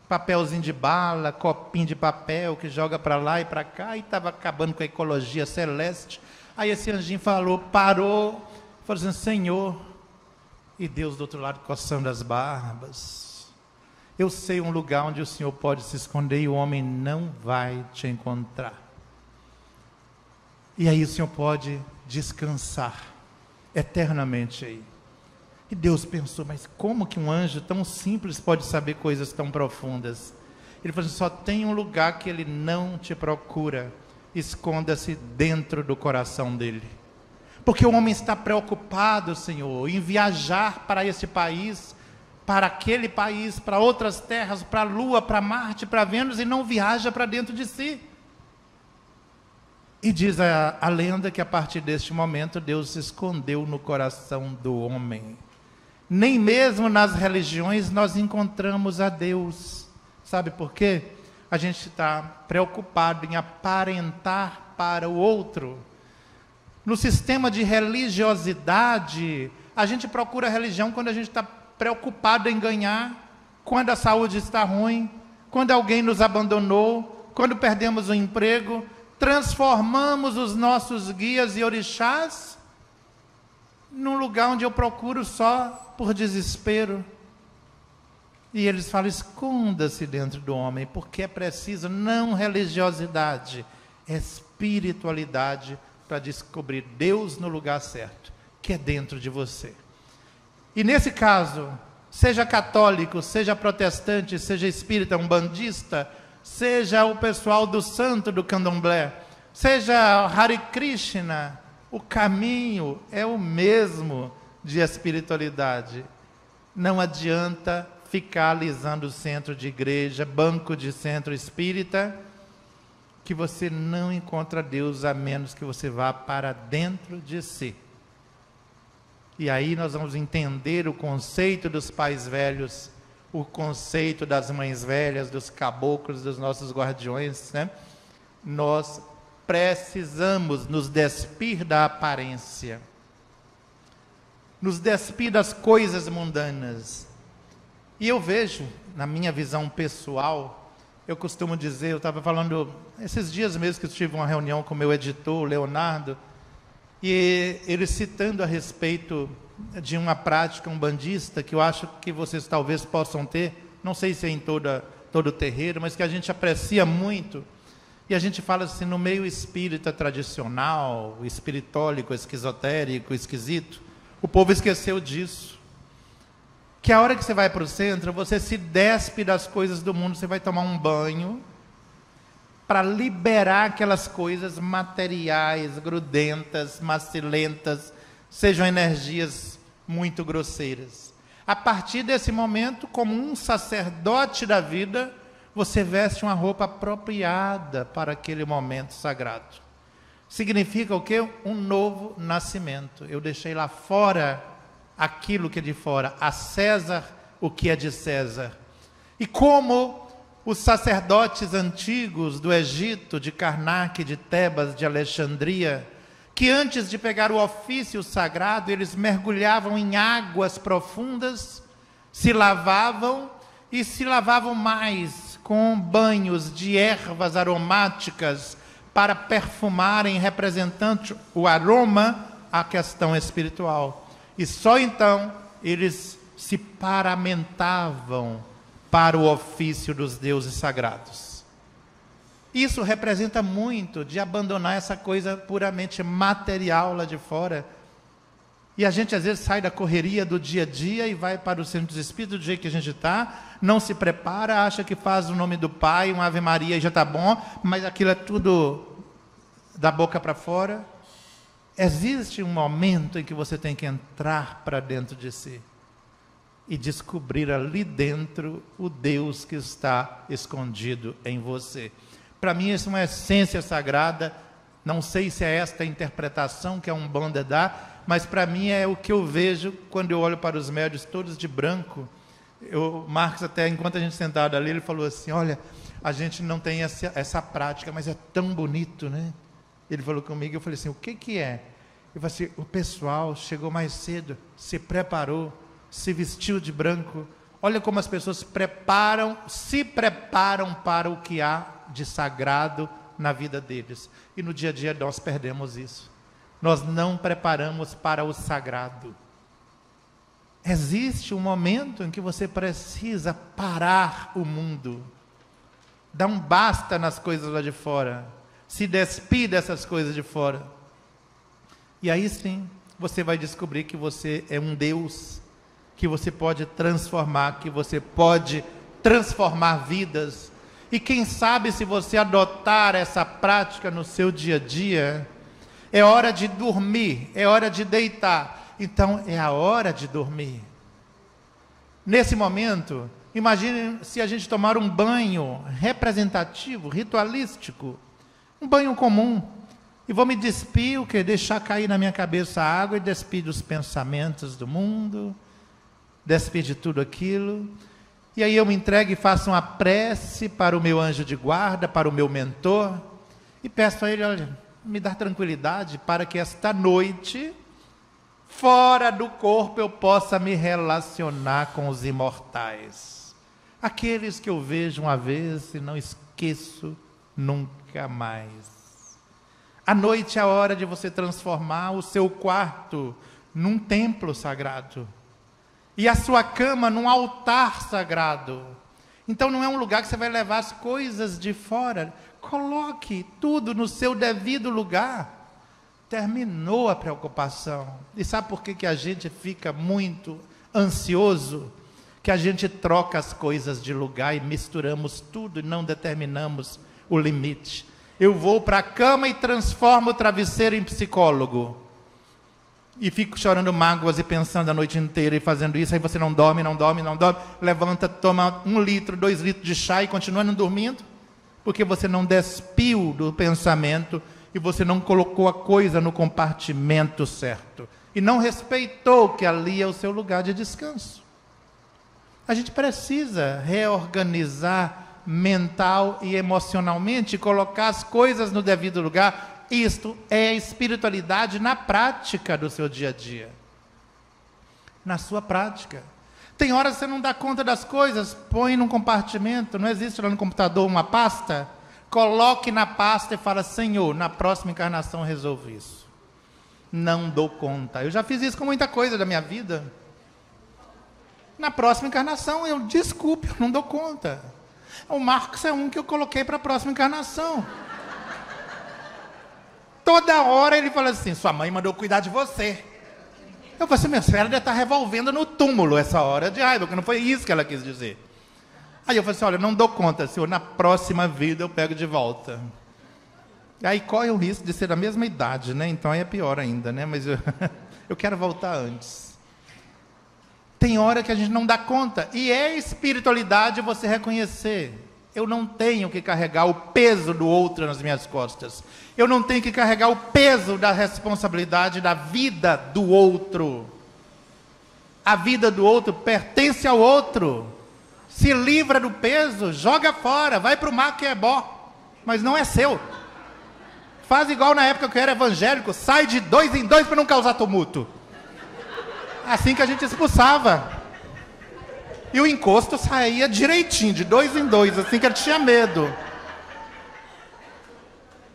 Papelzinho de bala, copinho de papel que joga para lá e para cá, e estava acabando com a ecologia celeste. Aí esse anjinho falou, parou, falou assim: Senhor, e Deus do outro lado coçando as barbas. Eu sei um lugar onde o Senhor pode se esconder e o homem não vai te encontrar. E aí o Senhor pode descansar eternamente aí. E Deus pensou, mas como que um anjo tão simples pode saber coisas tão profundas? Ele falou assim, só tem um lugar que ele não te procura. Esconda-se dentro do coração dele. Porque o homem está preocupado, Senhor, em viajar para esse país, para aquele país, para outras terras, para a Lua, para Marte, para Vênus, e não viaja para dentro de si. E diz a, a, lenda que a partir deste momento Deus se escondeu no coração do homem. Nem mesmo nas religiões nós encontramos a Deus. Sabe por quê? A gente está preocupado em aparentar para o outro no sistema de religiosidade, a gente procura religião quando a gente está preocupado em ganhar, quando a saúde está ruim, quando alguém nos abandonou, quando perdemos o emprego. Transformamos os nossos guias e orixás num lugar onde eu procuro só por desespero. E eles falam: esconda-se dentro do homem, porque é preciso não religiosidade, espiritualidade para descobrir Deus no lugar certo, que é dentro de você. E nesse caso, seja católico, seja protestante, seja espírita, umbandista, seja o pessoal do santo do candomblé, seja Hare Krishna, o caminho é o mesmo de espiritualidade. Não adianta ficar alisando centro de igreja, banco de centro espírita, que você não encontra Deus a menos que você vá para dentro de si. E aí nós vamos entender o conceito dos pais velhos, o conceito das mães velhas, dos caboclos, dos nossos guardiões, né? Nós precisamos nos despir da aparência, nos despir das coisas mundanas. E eu vejo, na minha visão pessoal, eu costumo dizer, eu estava falando esses dias mesmo que eu tive uma reunião com meu editor, Leonardo, e ele citando a respeito de uma prática umbandista que eu acho que vocês talvez possam ter, não sei se é em toda, todo o terreiro, mas que a gente aprecia muito, E a gente fala assim, no meio espírita tradicional, espiritólico, esquizotérico, esquisito, o povo esqueceu disso. Que a hora que você vai para o centro, você se despe das coisas do mundo, você vai tomar um banho para liberar aquelas coisas materiais, grudentas, macilentas, sejam energias muito grosseiras. A partir desse momento, como um sacerdote da vida, você veste uma roupa apropriada para aquele momento sagrado. Significa o quê? Um novo nascimento. Eu deixei lá fora aquilo que é de fora, a César o que é de César. E como os sacerdotes antigos do Egito, de Karnak, de Tebas, de Alexandria, que antes de pegar o ofício sagrado, eles mergulhavam em águas profundas, se lavavam e se lavavam mais com banhos de ervas aromáticas para perfumarem, representando o aroma à questão espiritual. E só então eles se paramentavam para o ofício dos deuses sagrados. Isso representa muito de abandonar essa coisa puramente material lá de fora. E a gente às vezes sai da correria do dia a dia e vai para o centro dos espíritos do jeito que a gente está, não se prepara, acha que faz o nome do Pai, uma Ave Maria e já está bom, mas aquilo é tudo da boca para fora. Existe um momento em que você tem que entrar para dentro de si e descobrir ali dentro o Deus que está escondido em você. Para mim, isso é uma essência sagrada. Não sei se é esta a interpretação que a Umbanda dá, mas para mim é o que eu vejo quando eu olho para os médios todos de branco. O Marcos, até enquanto a gente sentado ali, ele falou assim: Olha, a gente não tem essa, essa prática, mas é tão bonito, né? Ele falou comigo, eu falei assim: O que, que é? Falei assim: O pessoal chegou mais cedo, se preparou, se vestiu de branco. Olha como as pessoas preparam, se preparam para o que há de sagrado na vida deles. E no dia a dia nós perdemos isso. Nós não preparamos para o sagrado. Existe um momento em que você precisa parar o mundo, dar um basta nas coisas lá de fora, se despir dessas coisas de fora. E aí sim, você vai descobrir que você é um Deus, que você pode transformar, que você pode transformar vidas, e quem sabe se você adotar essa prática no seu dia a dia, é hora de dormir, é hora de deitar. Então é a hora de dormir. Nesse momento, imagine se a gente tomar um banho representativo, ritualístico, um banho comum. E vou me despir, o que? Deixar cair na minha cabeça a água e despir dos pensamentos do mundo, despir de tudo aquilo e aí eu me entrego e faço uma prece para o meu anjo de guarda, para o meu mentor, e peço a ele, olha, me dá tranquilidade para que esta noite, fora do corpo, eu possa me relacionar com os imortais. Aqueles que eu vejo uma vez e não esqueço nunca mais. A noite é a hora de você transformar o seu quarto num templo sagrado e a sua cama num altar sagrado. Então não é um lugar que você vai levar as coisas de fora. Coloque tudo no seu devido lugar. Terminou a preocupação. E sabe por que, que a gente fica muito ansioso? Que a gente troca as coisas de lugar e misturamos tudo e não determinamos o limite. Eu vou para a cama e transformo o travesseiro em psicólogo. E fico chorando mágoas e pensando a noite inteira e fazendo isso, aí você não dorme, não dorme, não dorme, levanta, toma um litro, dois litros de chá e continua não dormindo, porque você não despiu do pensamento e você não colocou a coisa no compartimento certo. E não respeitou que ali é o seu lugar de descanso. A gente precisa reorganizar mental e emocionalmente, colocar as coisas no devido lugar isto é espiritualidade na prática do seu dia a dia. Na sua prática. Tem horas que você não dá conta das coisas, põe num compartimento, não existe lá no computador uma pasta, coloque na pasta e fala: Senhor, na próxima encarnação resolvo isso. Não dou conta. Eu já fiz isso com muita coisa da minha vida. Na próxima encarnação, eu desculpe, eu não dou conta. O Marcos é um que eu coloquei para a próxima encarnação. toda hora ele fala assim: sua mãe mandou cuidar de você. Eu falei assim: minha filha deve estar revolvendo no túmulo essa hora de raiva, porque não foi isso que ela quis dizer. Aí eu falei assim: olha, não dou conta, senhor, na próxima vida eu pego de volta. Aí corre o risco de ser da mesma idade, né? Então aí é pior ainda, né? Mas eu, eu quero voltar antes. Tem hora que a gente não dá conta. E é espiritualidade você reconhecer. Eu não tenho que carregar o peso do outro nas minhas costas. Eu não tenho que carregar o peso da responsabilidade da vida do outro. A vida do outro pertence ao outro. Se livra do peso, joga fora, vai para o mar que é bom, mas não é seu. Faz igual na época que eu era evangélico, sai de dois em dois para não causar tumulto. Assim que a gente expulsava. E o encosto saía direitinho, de dois em dois, assim que ele tinha medo.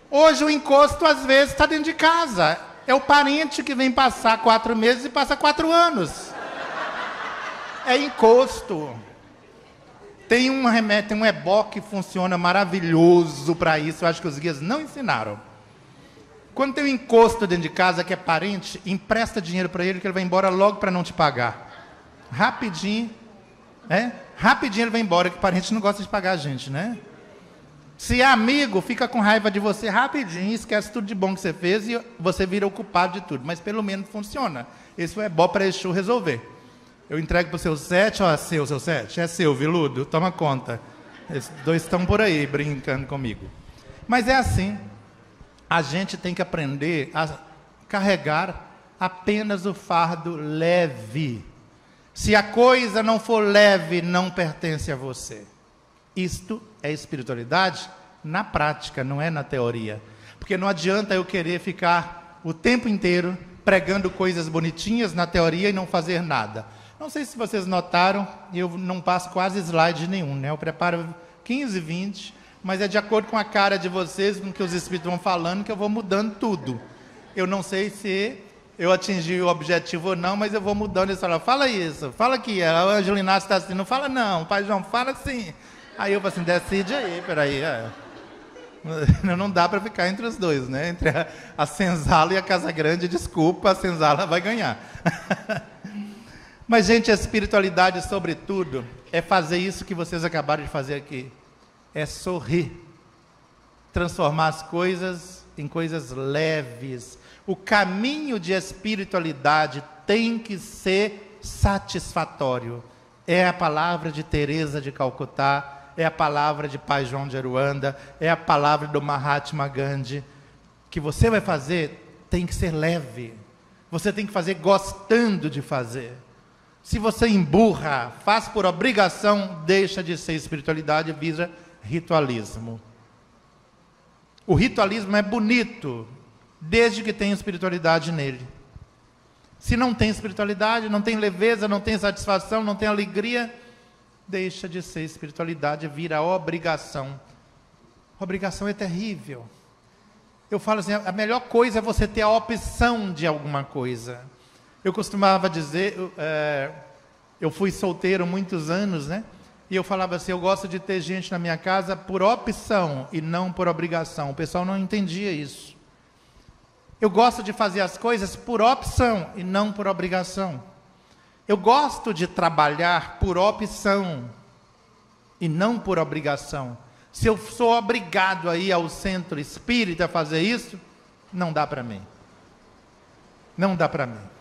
Hoje o encosto às vezes está dentro de casa. É o parente que vem passar quatro meses e passa quatro anos. É encosto. Tem um remédio, tem um ebó que funciona maravilhoso para isso. Eu acho que os guias não ensinaram. Quando tem um encosto dentro de casa que é parente, empresta dinheiro para ele que ele vai embora logo para não te pagar. Rapidinho, é? Rapidinho ele vai embora, que parente não gosta de pagar a gente, né? Se é amigo, fica com raiva de você rapidinho, esquece tudo de bom que você fez e você vira o culpado de tudo. Mas pelo menos funciona. Isso é bom para Exu resolver. Eu entrego para o seu sete, ó, é seu, seu sete. É seu, viludo, toma conta. Esses dois estão por aí brincando comigo. Mas é assim a gente tem que aprender a carregar apenas o fardo leve. Se a coisa não for leve, não pertence a você. Isto é espiritualidade na prática, não é na teoria. Porque não adianta eu querer ficar o tempo inteiro pregando coisas bonitinhas na teoria e não fazer nada. Não sei se vocês notaram, eu não passo quase slide nenhum, né? Eu preparo 15, 20 mas é de acordo com a cara de vocês, com o que os espíritos vão falando, que eu vou mudando tudo. Eu não sei se eu atingi o objetivo ou não, mas eu vou mudando isso. Fala, fala isso, fala aqui. A Angelina está assim, não fala não, pai João, fala assim. Aí eu falo assim, decide aí, peraí. É. Não dá para ficar entre os dois, né? Entre a, a senzala e a Casa Grande, desculpa, a senzala vai ganhar. Mas, gente, a espiritualidade, sobretudo, é fazer isso que vocês acabaram de fazer aqui é sorrir, transformar as coisas em coisas leves. O caminho de espiritualidade tem que ser satisfatório. É a palavra de Teresa de Calcutá, é a palavra de Pai João de Aruanda, é a palavra do Mahatma Gandhi. Que você vai fazer tem que ser leve. Você tem que fazer gostando de fazer. Se você emburra, faz por obrigação, deixa de ser espiritualidade, vira ritualismo. O ritualismo é bonito, desde que tenha espiritualidade nele. Se não tem espiritualidade, não tem leveza, não tem satisfação, não tem alegria, deixa de ser espiritualidade, vira obrigação. Obrigação é terrível. Eu falo assim: a melhor coisa é você ter a opção de alguma coisa. Eu costumava dizer, é, eu fui solteiro muitos anos, né? E eu falava assim: eu gosto de ter gente na minha casa por opção e não por obrigação. O pessoal não entendia isso. Eu gosto de fazer as coisas por opção e não por obrigação. Eu gosto de trabalhar por opção e não por obrigação. Se eu sou obrigado a ir ao centro espírita a fazer isso, não dá para mim. Não dá para mim.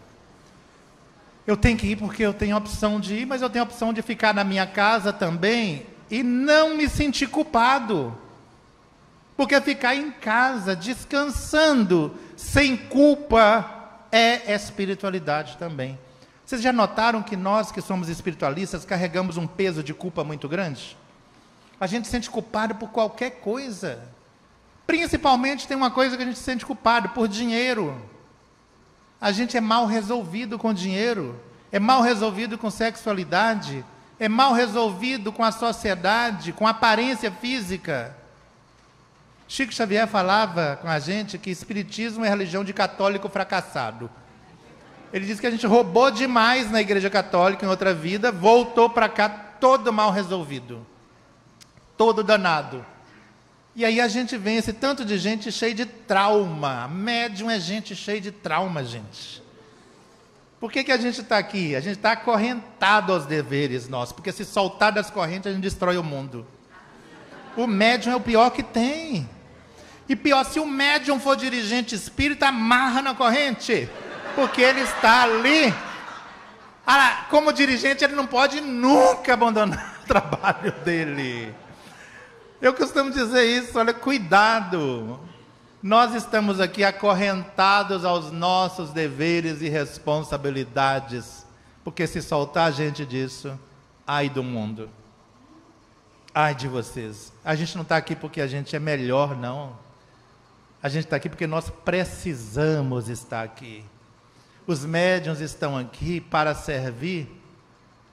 Eu tenho que ir porque eu tenho a opção de ir, mas eu tenho a opção de ficar na minha casa também e não me sentir culpado. Porque ficar em casa, descansando, sem culpa, é espiritualidade também. Vocês já notaram que nós que somos espiritualistas carregamos um peso de culpa muito grande? A gente se sente culpado por qualquer coisa. Principalmente tem uma coisa que a gente se sente culpado por dinheiro. A gente é mal resolvido com dinheiro, é mal resolvido com sexualidade, é mal resolvido com a sociedade, com a aparência física. Chico Xavier falava com a gente que espiritismo é religião de católico fracassado. Ele disse que a gente roubou demais na igreja católica em outra vida, voltou para cá todo mal resolvido, todo danado. E aí a gente vê esse tanto de gente cheio de trauma. Médium é gente cheia de trauma, gente. Por que, que a gente está aqui? A gente está acorrentado aos deveres nossos, porque se soltar das correntes a gente destrói o mundo. O médium é o pior que tem. E pior, se o médium for dirigente espírita, amarra na corrente, porque ele está ali. Ah, como dirigente, ele não pode nunca abandonar o trabalho dele. Eu costumo dizer isso, olha, cuidado. Nós estamos aqui acorrentados aos nossos deveres e responsabilidades, porque se soltar a gente disso, ai do mundo. Ai de vocês. A gente não está aqui porque a gente é melhor, não. A gente está aqui porque nós precisamos estar aqui. Os médiums estão aqui para servir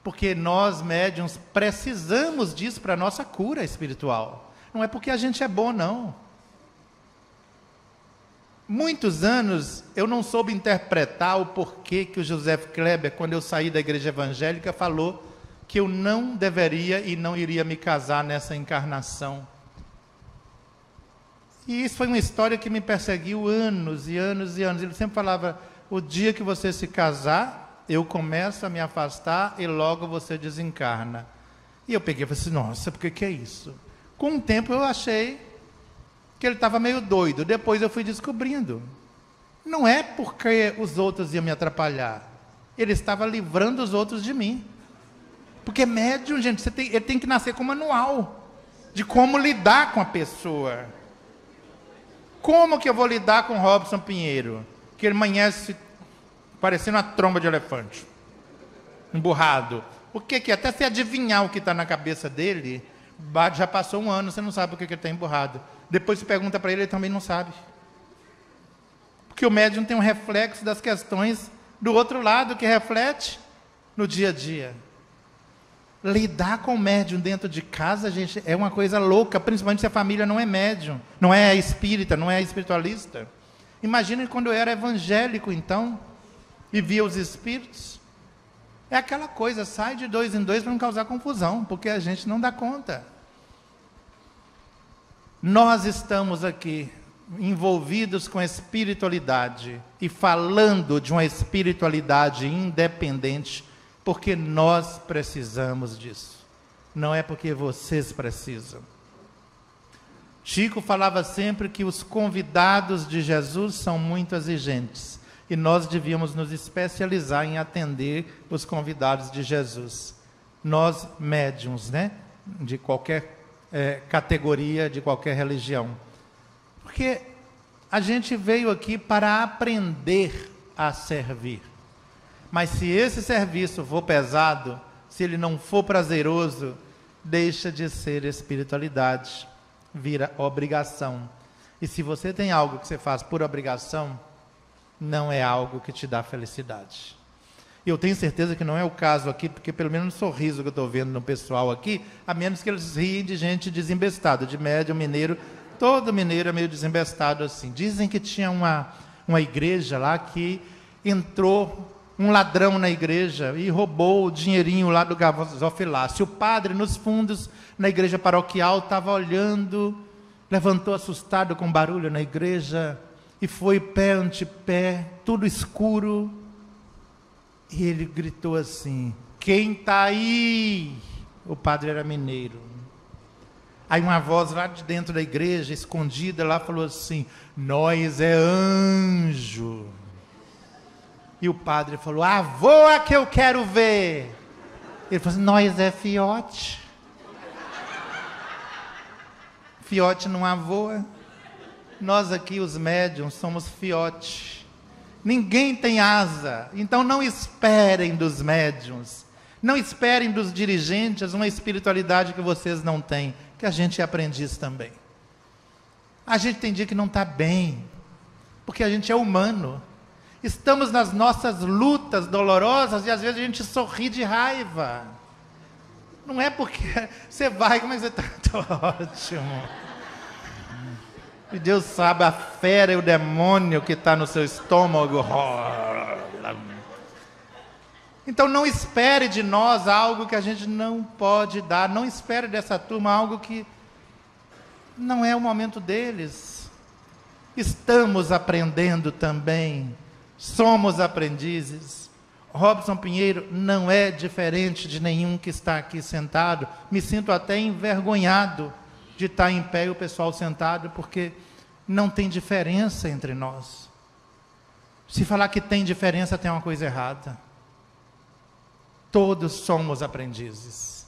porque nós, médiums, precisamos disso para a nossa cura espiritual. Não é porque a gente é bom, não. Muitos anos eu não soube interpretar o porquê que o José Kleber, quando eu saí da igreja evangélica, falou que eu não deveria e não iria me casar nessa encarnação. E isso foi uma história que me perseguiu anos e anos e anos. Ele sempre falava: o dia que você se casar, eu começo a me afastar e logo você desencarna. E eu peguei e falei assim, nossa, por que, é isso? Com o tempo eu achei que ele estava meio doido. Depois eu fui descobrindo. Não é porque os outros iam me atrapalhar. Ele estava livrando os outros de mim. Porque médium, gente, tem, ele tem que nascer com manual de como lidar com a pessoa. Como que eu vou lidar com Robson Pinheiro? Que ele amanhece parecendo uma tromba de elefante, emburrado. O que que até se adivinhar o que está na cabeça dele, já passou um ano, você não sabe o que, que ele está emburrado. Depois você pergunta para ele, ele também não sabe. Porque o médium tem um reflexo das questões do outro lado que reflete no dia a dia. Lidar com o médium dentro de casa, gente, é uma coisa louca, principalmente se a família não é médium, não é espírita, não é espiritualista. Imagine quando eu era evangélico, então, e via os espíritos. É aquela coisa, sai de dois em dois para não causar confusão, porque a gente não dá conta. Nós estamos aqui envolvidos com espiritualidade e falando de uma espiritualidade independente, porque nós precisamos disso. Não é porque vocês precisam. Chico falava sempre que os convidados de Jesus são muito exigentes e nós devíamos nos especializar em atender os convidados de Jesus. Nós, médiums, né? De qualquer é, categoria, de qualquer religião. Porque a gente veio aqui para aprender a servir. Mas se esse serviço for pesado, se ele não for prazeroso, deixa de ser espiritualidade, vira obrigação. E se você tem algo que você faz por obrigação, não é algo que te dá felicidade. E eu tenho certeza que não é o caso aqui, porque pelo menos o sorriso que eu estou vendo no pessoal aqui, a menos que eles riem de gente desembestada, de médio mineiro, todo mineiro é meio desembestado assim. Dizem que tinha uma, uma igreja lá que entrou um ladrão na igreja e roubou o dinheirinho lá do gasofilácio. O padre, nos fundos, na igreja paroquial, estava olhando, levantou assustado com barulho na igreja, e foi pé ante pé, tudo escuro. E ele gritou assim: Quem está aí? O padre era mineiro. Aí uma voz lá de dentro da igreja, escondida lá, falou assim: Nós é anjo. E o padre falou: voa que eu quero ver. Ele falou assim: Nós é fiote. Fiote não avoa. Nós aqui, os médiums, somos fiote. Ninguém tem asa. Então não esperem dos médiums. Não esperem dos dirigentes uma espiritualidade que vocês não têm, que a gente é aprendiz também. A gente tem dia que não está bem, porque a gente é humano. Estamos nas nossas lutas dolorosas e às vezes a gente sorri de raiva. Não é porque você vai, é que você está? ótimo. E Deus sabe a fera e o demônio que está no seu estômago. Então não espere de nós algo que a gente não pode dar. Não espere dessa turma algo que não é o momento deles. Estamos aprendendo também, somos aprendizes. Robson Pinheiro não é diferente de nenhum que está aqui sentado. Me sinto até envergonhado de estar em pé e o pessoal sentado, porque não tem diferença entre nós. Se falar que tem diferença, tem uma coisa errada. Todos somos aprendizes.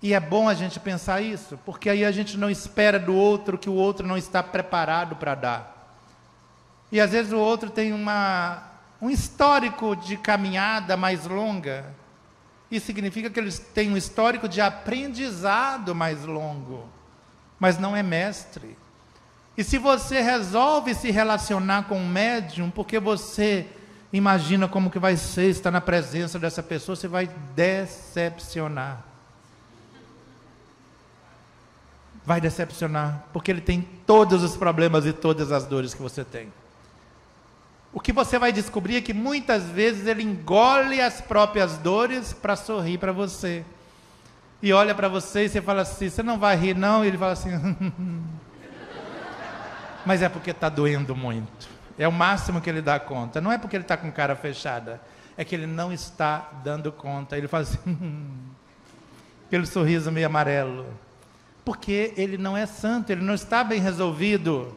E é bom a gente pensar isso, porque aí a gente não espera do outro que o outro não está preparado para dar. E às vezes o outro tem uma, um histórico de caminhada mais longa. Isso significa que eles têm um histórico de aprendizado mais longo, mas não é mestre. E se você resolve se relacionar com um médium, porque você imagina como que vai ser estar na presença dessa pessoa, você vai decepcionar. Vai decepcionar, porque ele tem todos os problemas e todas as dores que você tem. O que você vai descobrir é que muitas vezes ele engole as próprias dores para sorrir para você. E olha para você e você fala assim: você não vai rir, não? E ele fala assim. Mas é porque está doendo muito. É o máximo que ele dá conta. Não é porque ele está com cara fechada. É que ele não está dando conta. Ele faz assim. aquele sorriso meio amarelo. Porque ele não é santo, ele não está bem resolvido.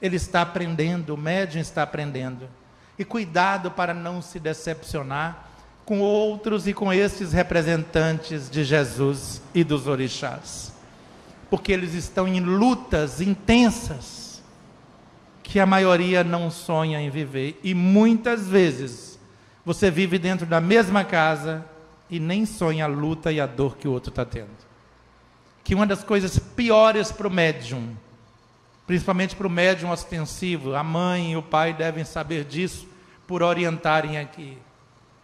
Ele está aprendendo, o médium está aprendendo. E cuidado para não se decepcionar com outros e com estes representantes de Jesus e dos orixás. Porque eles estão em lutas intensas que a maioria não sonha em viver. E muitas vezes você vive dentro da mesma casa e nem sonha a luta e a dor que o outro está tendo. Que uma das coisas piores para o médium, principalmente para o médium ostensivo, a mãe e o pai devem saber disso por orientarem aqui,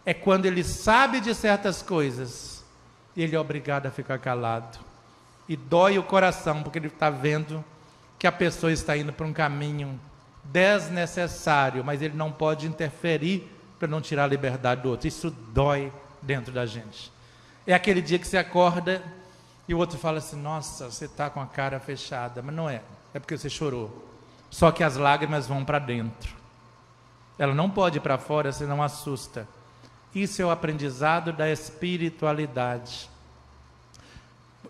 é quando ele sabe de certas coisas ele é obrigado a ficar calado. E dói o coração porque ele está vendo que a pessoa está indo para um caminho desnecessário, mas ele não pode interferir para não tirar a liberdade do outro. Isso dói dentro da gente. É aquele dia que você acorda e o outro fala assim: Nossa, você está com a cara fechada. Mas não é, é porque você chorou. Só que as lágrimas vão para dentro. Ela não pode ir para fora, senão assusta. Isso é o aprendizado da espiritualidade.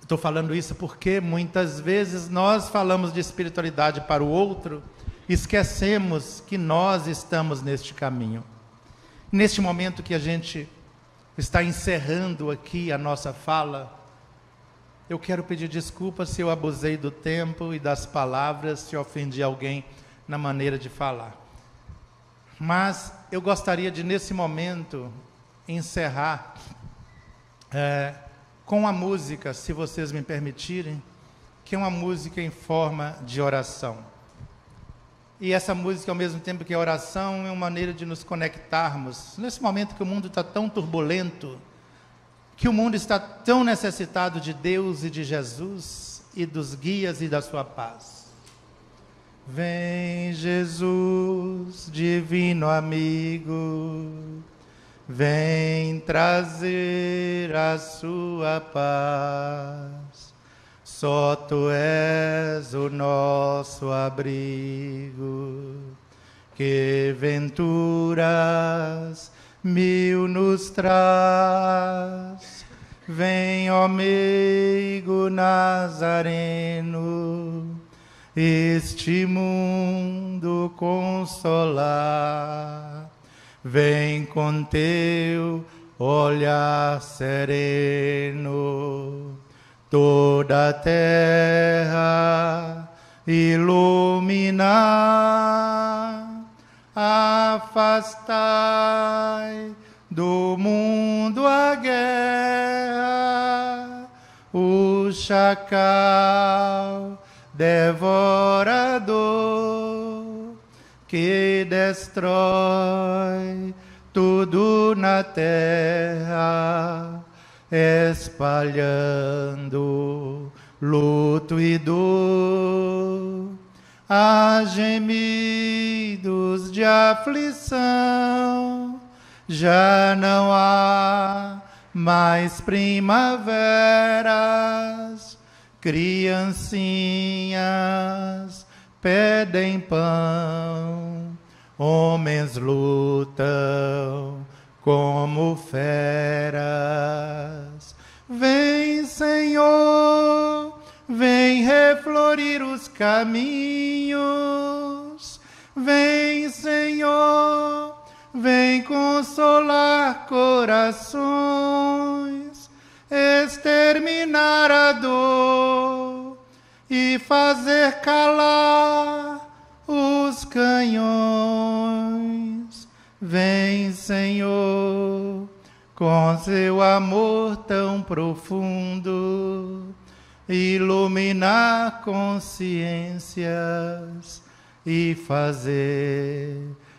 Estou falando isso porque muitas vezes nós falamos de espiritualidade para o outro esquecemos que nós estamos neste caminho. Neste momento que a gente está encerrando aqui a nossa fala, eu quero pedir desculpas se eu abusei do tempo e das palavras, se ofendi alguém na maneira de falar. Mas eu gostaria de, nesse momento, encerrar é, com a música, se vocês me permitirem, que é uma música em forma de oração. E essa música, ao mesmo tempo que a oração, é uma maneira de nos conectarmos. Nesse momento que o mundo está tão turbulento, que o mundo está tão necessitado de Deus e de Jesus e dos guias e da sua paz. Vem, Jesus, divino amigo, vem trazer a sua paz. Só tu és o nosso abrigo, que venturas mil nos traz. Vem, ó meigo Nazareno, este mundo consolar. Vem com teu olhar sereno. Toda a terra iluminar, afastai do mundo a guerra, o chacal devorador que destrói tudo na terra espalhando luto e dor, há gemidos de aflição, já não há mais primaveras Criancinhas pedem pão, homens lutam como feras. Vem, Senhor, vem reflorir os caminhos. Vem, Senhor, vem consolar corações, exterminar a dor e fazer calar os canhões. Vem, Senhor, com seu amor tão profundo, iluminar consciências e fazer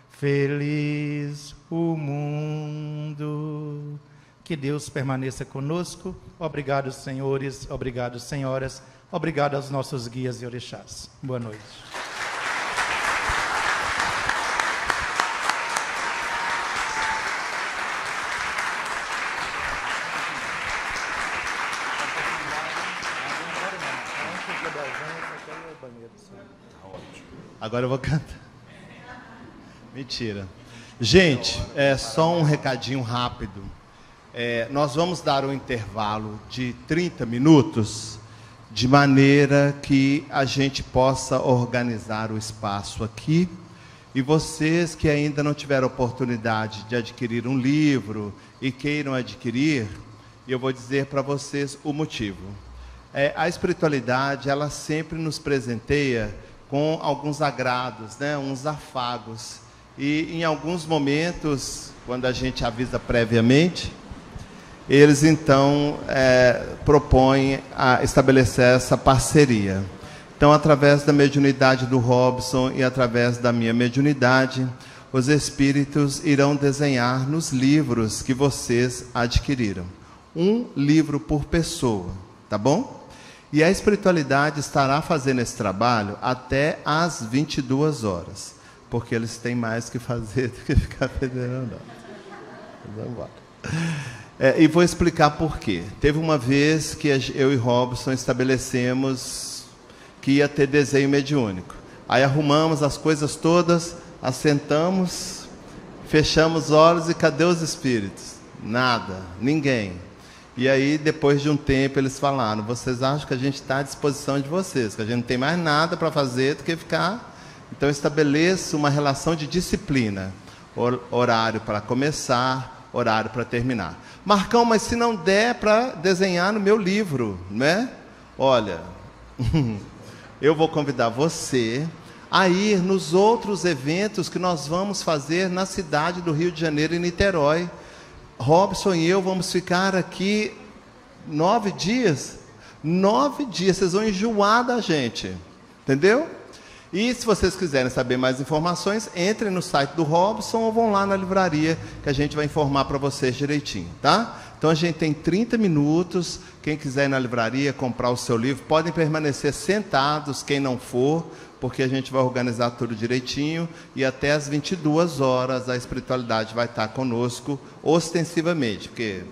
feliz o mundo. Que Deus permaneça conosco. Obrigado, senhores. Obrigado, senhoras. Obrigado aos nossos guias e orixás. Boa noite. Agora eu vou cantar. Mentira. Gente, é só um recadinho rápido. É, nós vamos dar um intervalo de 30 minutos, de maneira que a gente possa organizar o espaço aqui. E vocês que ainda não tiveram oportunidade de adquirir um livro e queiram adquirir, eu vou dizer para vocês o motivo. É, a espiritualidade, ela sempre nos presenteia com alguns agrados, né, uns afagos. E em alguns momentos, quando a gente avisa previamente, eles então é, propõem a estabelecer essa parceria. Então, através da mediunidade do Robson e através da minha mediunidade, os espíritos irão desenhar nos livros que vocês adquiriram. Um livro por pessoa, tá bom? E a espiritualidade estará fazendo esse trabalho até às 22 horas, porque eles têm mais que fazer do que ficar federando. Vamos embora. É, e vou explicar por quê. Teve uma vez que eu e Robson estabelecemos que ia ter desenho mediúnico. Aí arrumamos as coisas todas, assentamos, fechamos os olhos e cadê os espíritos? Nada, ninguém. E aí, depois de um tempo, eles falaram: vocês acham que a gente está à disposição de vocês, que a gente não tem mais nada para fazer do que ficar. Então, estabeleça uma relação de disciplina: horário para começar, horário para terminar. Marcão, mas se não der para desenhar no meu livro, né? Olha, eu vou convidar você a ir nos outros eventos que nós vamos fazer na cidade do Rio de Janeiro e Niterói. Robson e eu vamos ficar aqui nove dias. Nove dias, vocês vão enjoar da gente. Entendeu? E se vocês quiserem saber mais informações, entrem no site do Robson ou vão lá na livraria que a gente vai informar para vocês direitinho, tá? Então a gente tem 30 minutos. Quem quiser ir na livraria comprar o seu livro, podem permanecer sentados, quem não for, porque a gente vai organizar tudo direitinho e até às 22 horas a espiritualidade vai estar conosco ostensivamente, porque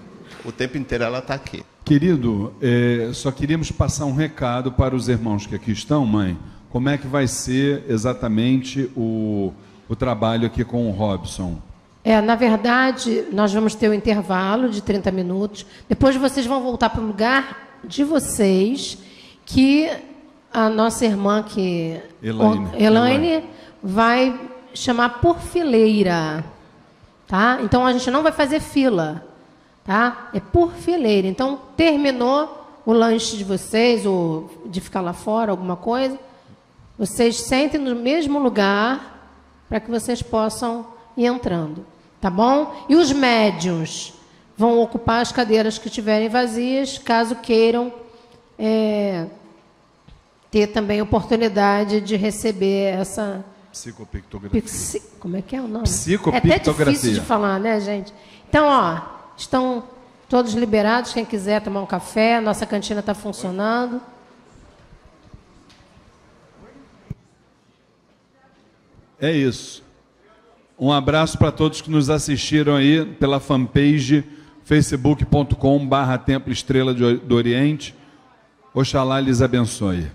o tempo inteiro ela está aqui. Querido, é, só queríamos passar um recado para os irmãos que aqui estão, mãe. Como é que vai ser exatamente o, o trabalho aqui com o Robson? É, na verdade, nós vamos ter um intervalo de 30 minutos. Depois vocês vão voltar para o lugar de vocês, que a nossa irmã que Elaine, Elaine vai chamar por fileira, tá? Então a gente não vai fazer fila, tá? É por fileira. Então terminou o lanche de vocês ou de ficar lá fora alguma coisa, vocês sentem no mesmo lugar para que vocês possam ir entrando, tá bom? E os médiums vão ocupar as cadeiras que estiverem vazias, caso queiram é, ter também oportunidade de receber essa psicopictografia. Psi, como é que é o nome? Psicopictografia. É até difícil de falar, né, gente? Então, ó, estão todos liberados. Quem quiser tomar um café, nossa cantina está funcionando. É isso. Um abraço para todos que nos assistiram aí pela fanpage facebook.com/barra Templo Estrela do Oriente Oxalá lhes abençoe.